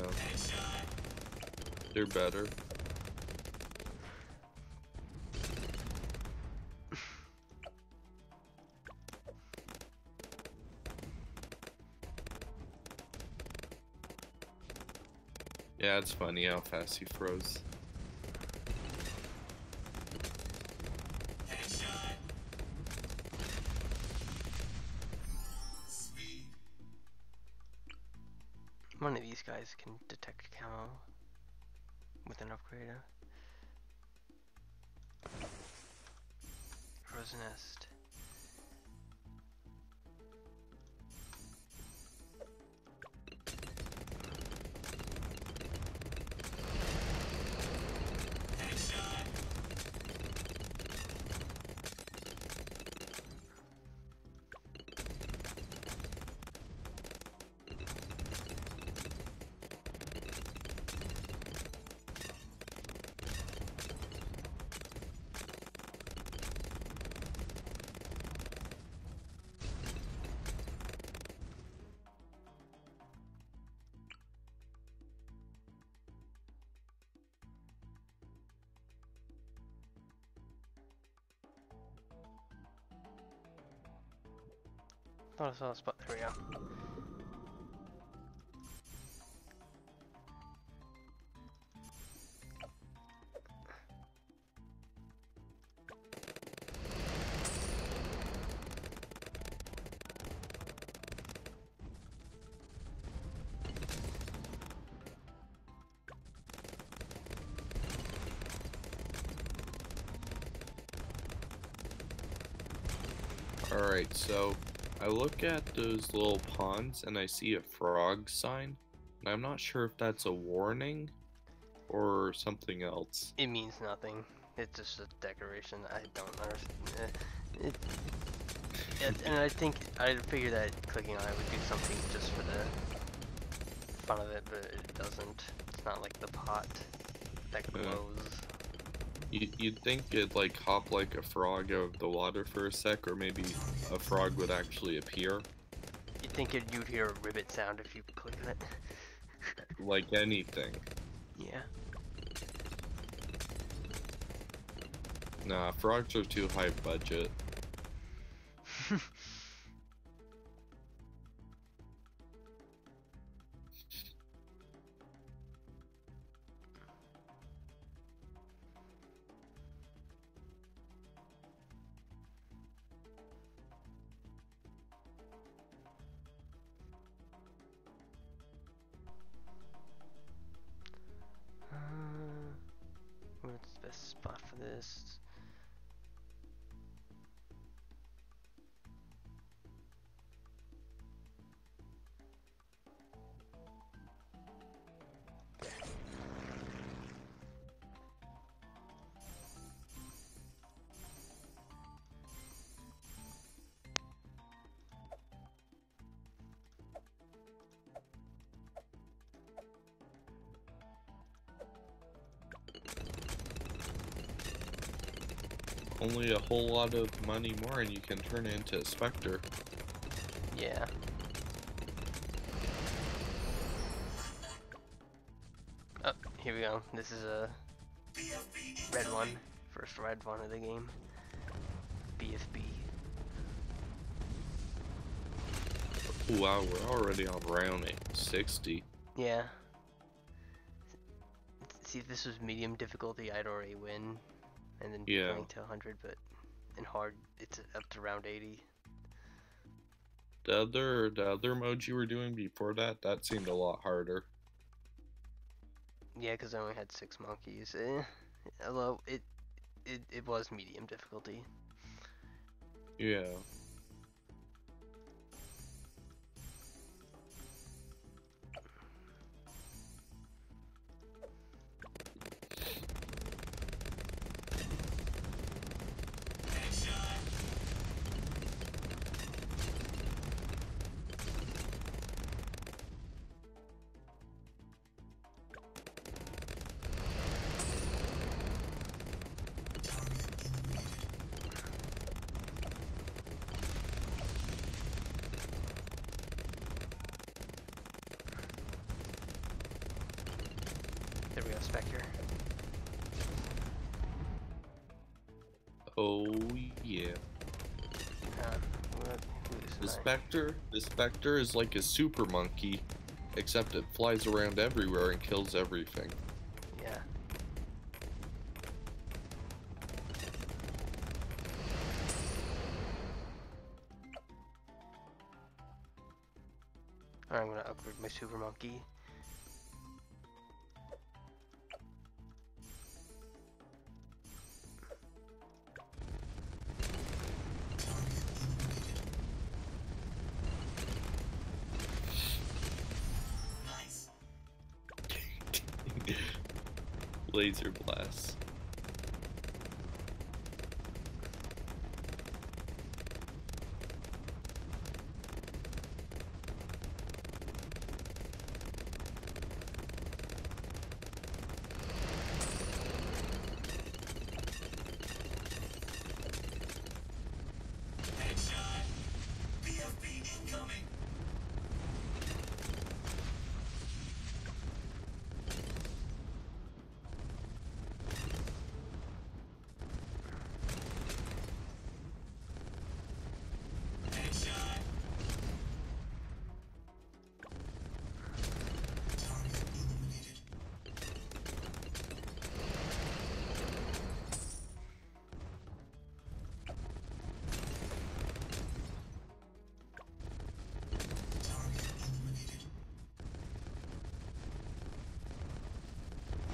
C: they're better. [LAUGHS] Yeah, it's funny how fast he froze.
D: Can detect camo with an upgrader. Thought I saw a spot. There we go.
C: So I look at those little ponds and I see a frog sign. And I'm not sure if that's a warning or something else.
D: It means nothing. It's just a decoration. I don't understand. Eh, it, it, and I think I figured that clicking on it would do something just for the fun of it, but it doesn't. It's not like the pot that glows.
C: You, you'd think it'd like hop like a frog out of the water for a sec, or maybe a frog would actually appear.
D: You'd think it, you'd hear a ribbit sound if you click on it. [LAUGHS]
C: Like anything.
D: yeah.
C: Nah, frogs are too high budget. Only a whole lot of money more, and you can turn it into a Spectre.
D: Yeah. Oh, here we go. This is a red one. First red one of the game. BFB.
C: Wow, we're already on round 60.
D: Yeah. See, if this was medium difficulty, I'd already win. And then
C: Yeah.
D: going to 100, but in hard, it's up to round 80.
C: The other the other modes you were doing before that, that seemed a lot harder.
D: Yeah, because I only had six monkeys. Eh, although it, it it was medium difficulty.
C: Yeah.
D: Spectre.
C: Oh yeah.
D: Uh,
C: The? Spectre the Spectre is like a super monkey, except it flies around everywhere and kills everything.
D: Yeah. Alright, I'm gonna upgrade my super monkey.
C: Laser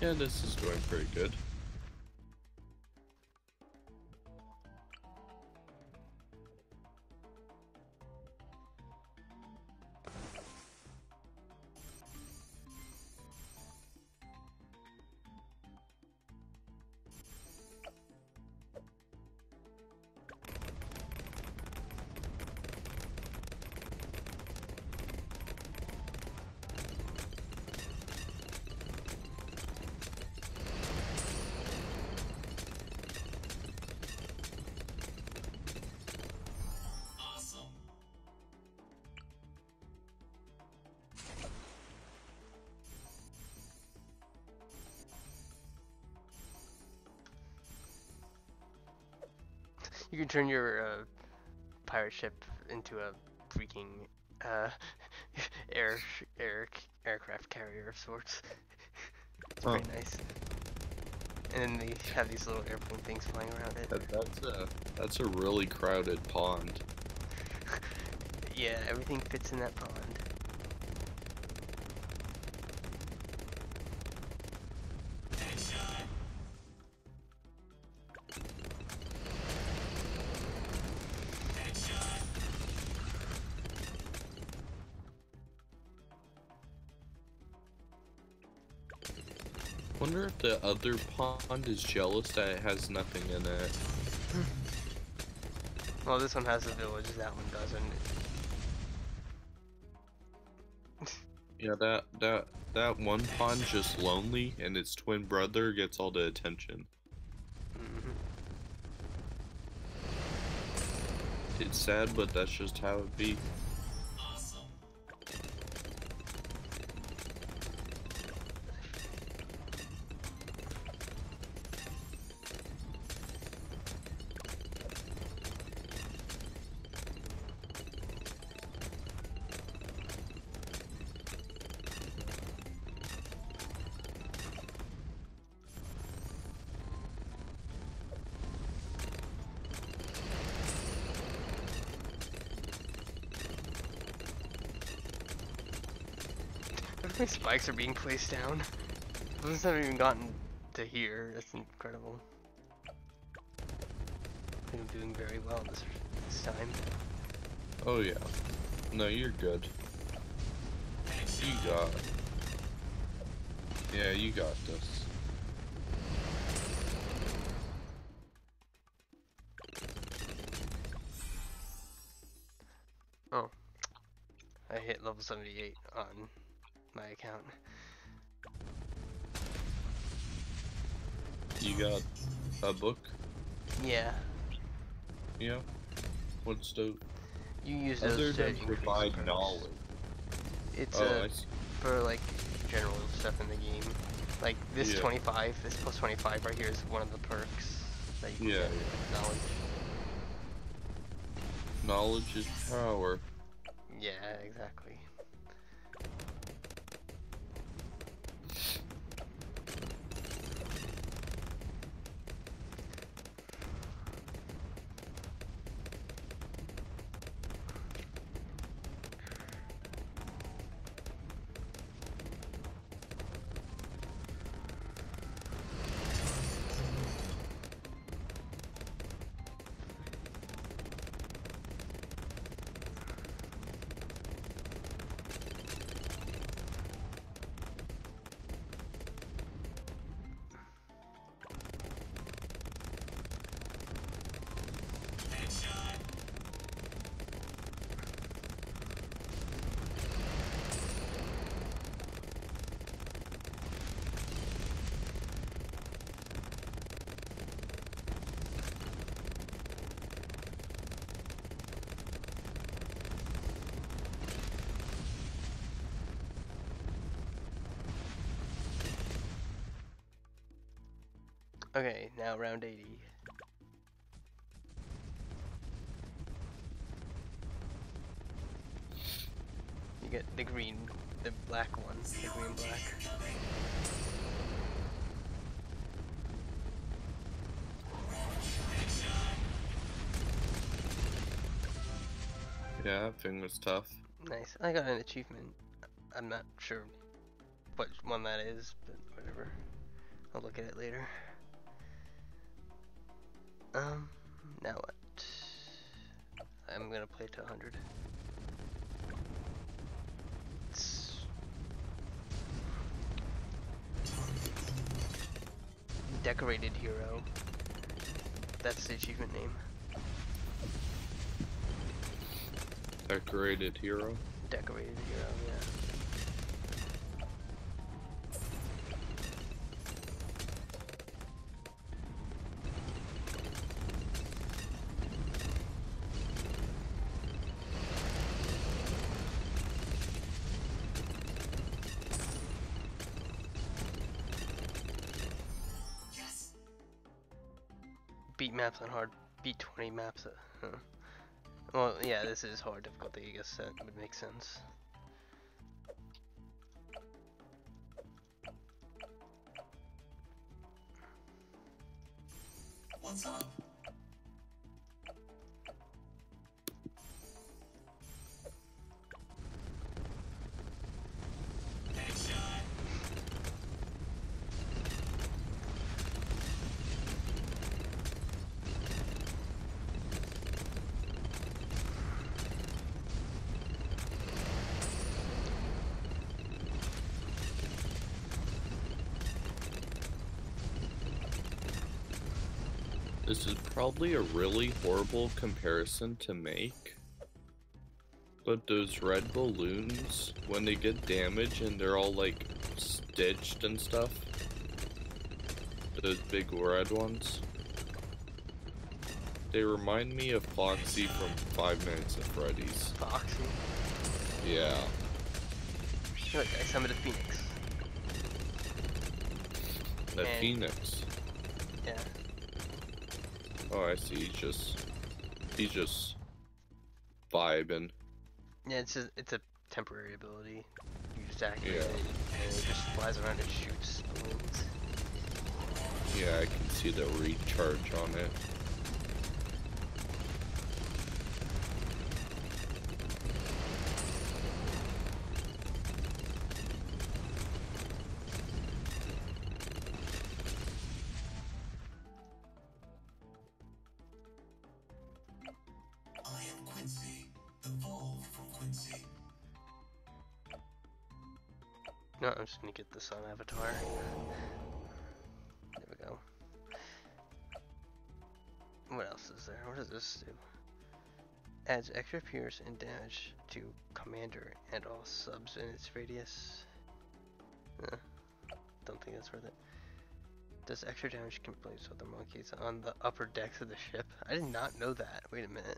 C: Yeah, this is going pretty good.
D: You can turn your uh, pirate ship into a freaking uh, [LAUGHS] air air aircraft carrier of sorts. [LAUGHS] it's pretty nice. And then they have these little airplane things flying around it.
C: That, that's a that's a really crowded pond. [LAUGHS]
D: Yeah, everything fits in that pond.
C: The other pond is jealous that it has nothing in it.
D: Well, this one has a village, that one doesn't.
C: Yeah, that that that one pond's just lonely, and its twin brother gets all the attention.
D: Mhm.
C: It's sad, but that's just how it be.
D: Spikes are being placed down? Those haven't even gotten to here. That's incredible. I think I'm doing very well this this time.
C: Oh yeah. No, you're good. You got. Yeah, you got this. Oh.
D: I hit level 78 on
C: got a book.
D: Yeah,
C: Yeah. What's the
D: you use
C: other
D: those to
C: than provide knowledge?
D: It's
C: Oh,
D: uh,
C: I see.
D: for like general stuff in the game. Like this
C: Yeah.
D: 25, this plus 25 right here is one of the perks that you can
C: Yeah,
D: get knowledge.
C: Knowledge is power.
D: Okay, now round 80. You get the green, the black one, the green black.
C: Yeah, that thing was tough.
D: Nice. I got an achievement. I'm not sure what one that is, but whatever. I'll look at it later. Hero. That's the achievement name.
C: Decorated hero.
D: Decorated hero, yeah. Maps on hard. Beat 20 maps. uh, Huh. Well, yeah, this is hard difficulty. I guess that would make sense.
C: This is probably a really horrible comparison to make. But those red balloons, when they get damaged and they're all like stitched and stuff, those big red ones, They remind me of Foxy from Five Nights at Freddy's.
D: Foxy.
C: Yeah.
D: Look, I summoned a phoenix.
C: The
D: And-
C: Phoenix. Oh, I see. He's just, he's just vibing.
D: Yeah, it's a, it's a temporary ability. You just activate
C: Yeah.
D: it, and it just flies around and shoots balloons.
C: Yeah, I can see the recharge on it.
D: Just gonna get the sun avatar. There we go. What else is there? What does this do? Adds extra pierce and damage to commander and all subs in its radius. Don't think that's worth it. Does extra damage placed with the monkeys on the upper decks of the ship? I did not know that. Wait a minute.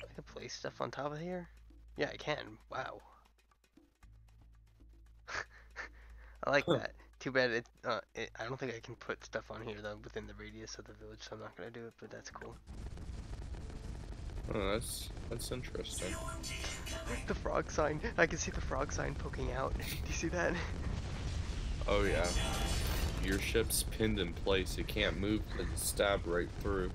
D: I can place stuff on top of here? Yeah, I can. Wow. I like that. Too bad it, uh, it. I don't think I can put stuff on here though within the radius of the village, so I'm not gonna do it. But that's cool.
C: Oh, that's that's interesting. [LAUGHS]
D: The frog sign. I can see the frog sign poking out. [LAUGHS] Do you see that?
C: Oh yeah. Your ship's pinned in place. It can't move because it's stabbed right through.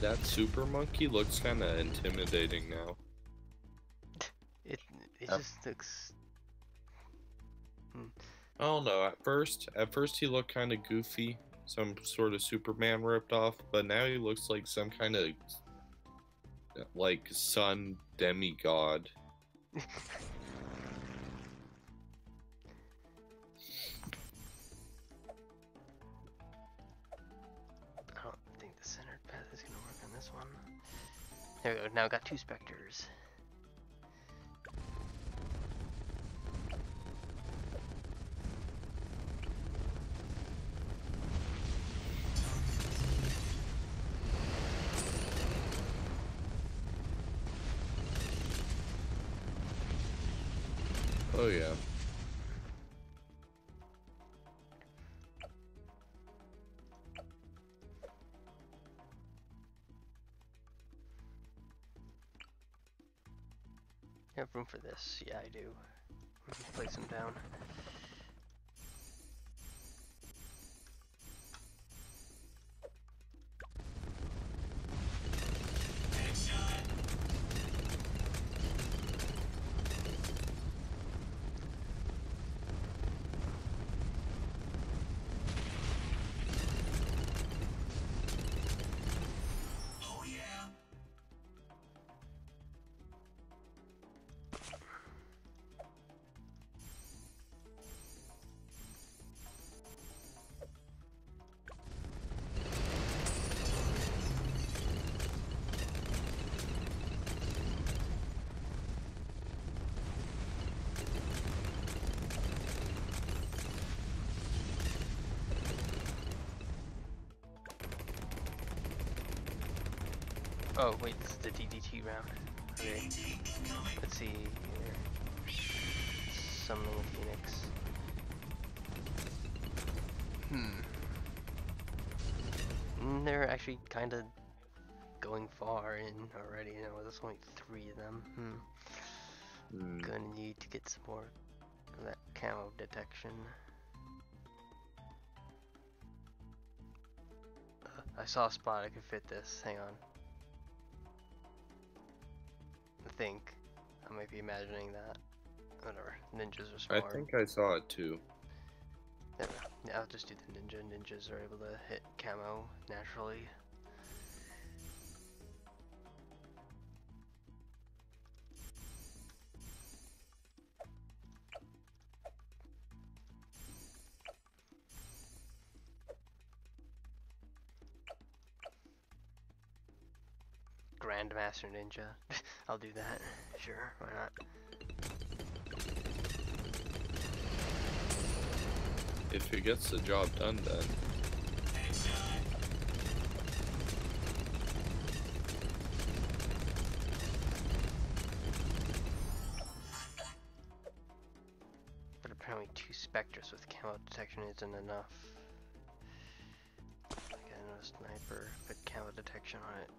C: Not lie, that super monkey looks kind of intimidating now.
D: It. It
B: Yep.
D: just looks. Hmm.
C: I don't know. At first, at first he looked kind of goofy, some sort of Superman ripped off, but now he looks like some kind of like sun demigod. [LAUGHS]
D: There we go. Now got two Spectres. Have room for this? Yeah, I do. Place them down.
A: Oh
D: wait, this is the DDT round. Okay. Let's see here. Summoning a phoenix. Hmm. Mm, They're actually kind of going far in already. You know, there's only three of them. Hmm.
C: Hmm.
D: Gonna need to get some more of that camo detection. Uh, I saw a spot I could fit this. Hang on. Think I might be imagining that. Whatever. Ninjas are smart.
C: I think I saw it too.
D: Yeah, yeah, I'll just do the ninja. Ninjas are able to hit camo naturally. Master Ninja. [LAUGHS] I'll do that. Sure, why not?
C: If he gets the job done, then
D: But apparently two Spectres with camo detection isn't enough. I got another sniper, put camo detection on it.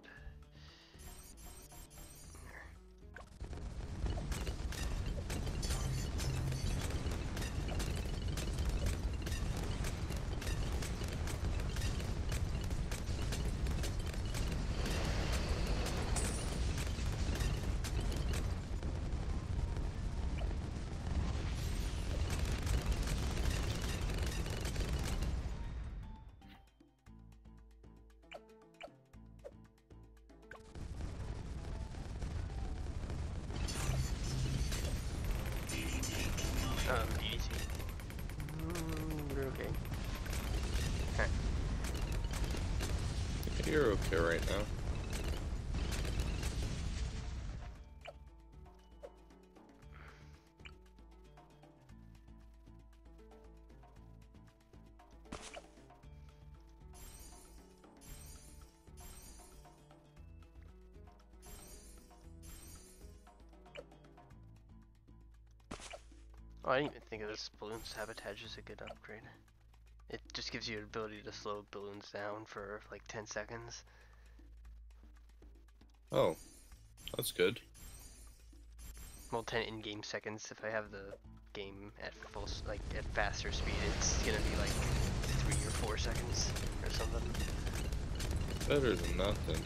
C: You're okay right now.
D: Oh, I didn't even think of this balloon sabotage as a good upgrade. Just gives you an ability to slow balloons down for like 10 seconds.
C: Oh, that's good.
D: Well, 10 in-game seconds. If I have the game at full, like at faster speed, it's gonna be like three or four seconds or something.
C: Better than nothing.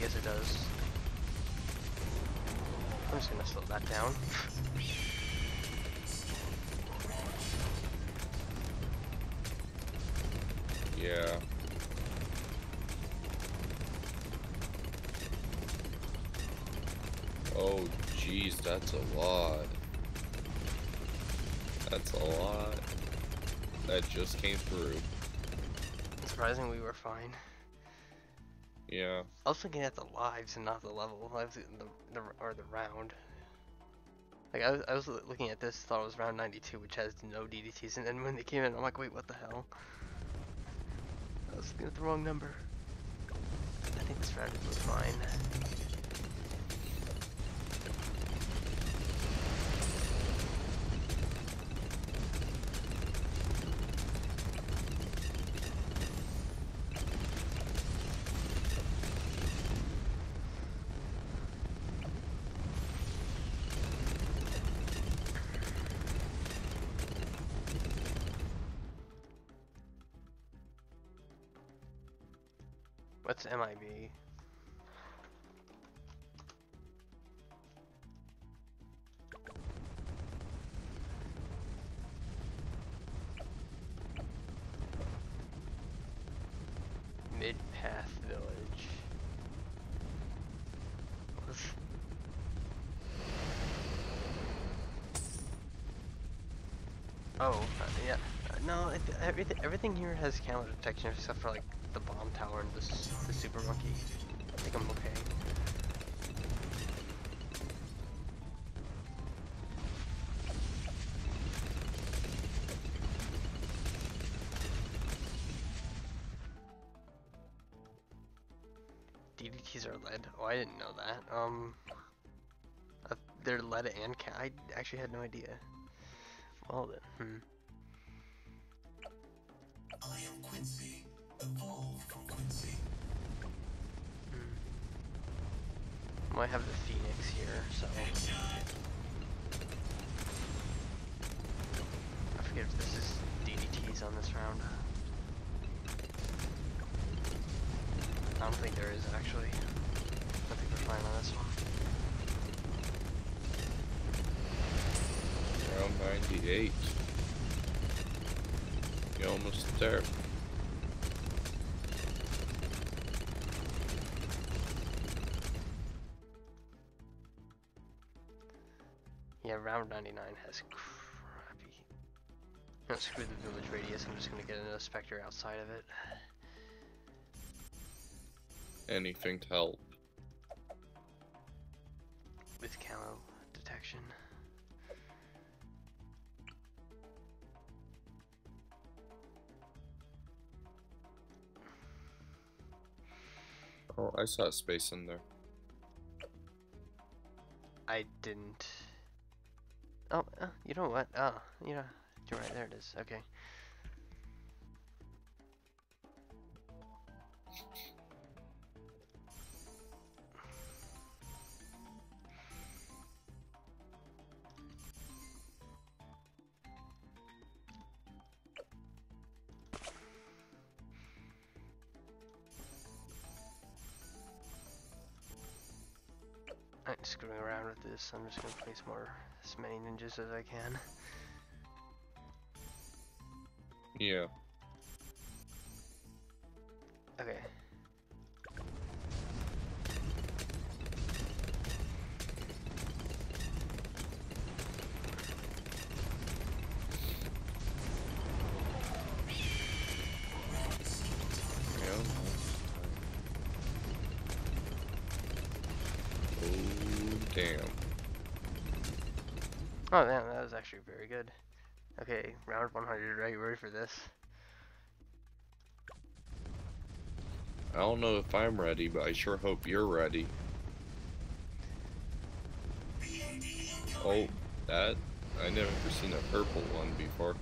D: Yes, it does. I'm just gonna slow that down. [LAUGHS]
C: Yeah. Oh, jeez, that's a lot. That's a lot. That just came through.
D: Surprising we were fine.
C: Yeah.
D: I was looking at the lives and not the level. Was in the, the or the round. Like I was, I was looking at this, thought it was round 92, which has no DDTs, and then when they came in, I'm like, wait, what the hell? I was looking at the wrong number. I think this round was fine. What's MIB? Mid Path Village. Oh, uh, yeah. Uh, no, it, everything, everything here has camera detection except for like bomb tower and the, s- the super monkey. I think I'm okay. DDTs are lead. Oh, I didn't know that. Um, uh, they're lead and ca- I actually had no idea. Well then, hmm. Round 99 has crappy. No, screw the village radius, I'm just gonna get another Spectre outside of it.
C: Anything to help.
D: With camo detection.
C: Oh, I saw a space in there.
D: I didn't. Oh, uh, you know what? Oh, you know, you're right. There it is. Okay. Screwing around with this. I'm just gonna place more as many ninjas as I can.
C: Yeah.
D: Very good. Okay, round 100. Are you ready for this?
C: I don't know if I'm ready, but I sure hope you're ready. Oh, that? I never seen a purple one before.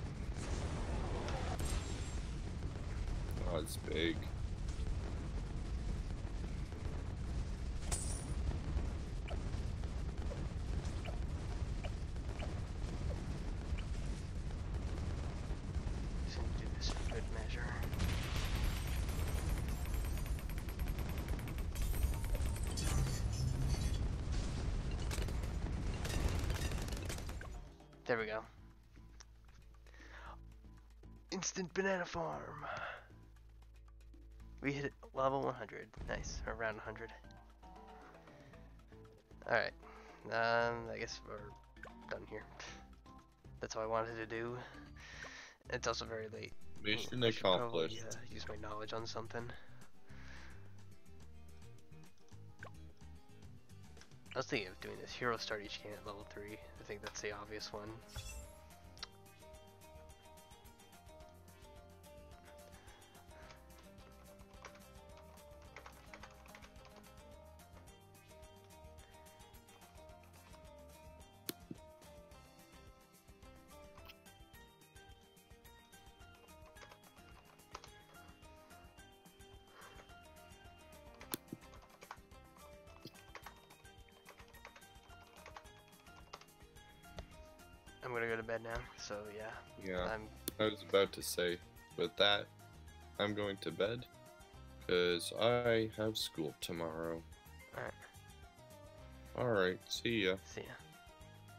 C: Oh, it's big.
D: Banana farm. We hit level 100. Nice, or around 100. Alright. Um, I guess we're done here. That's all I wanted to do. It's also very late.
C: Mission
D: I should probably, uh, use my knowledge on something. I was thinking of doing this. Hero start each game at level 3. I think that's the obvious one. So yeah.
C: Yeah,
D: I'm
C: I was about to say, with that, I'm going to bed. Because I have school tomorrow.
D: alright.
C: Alright, see ya.
D: See ya.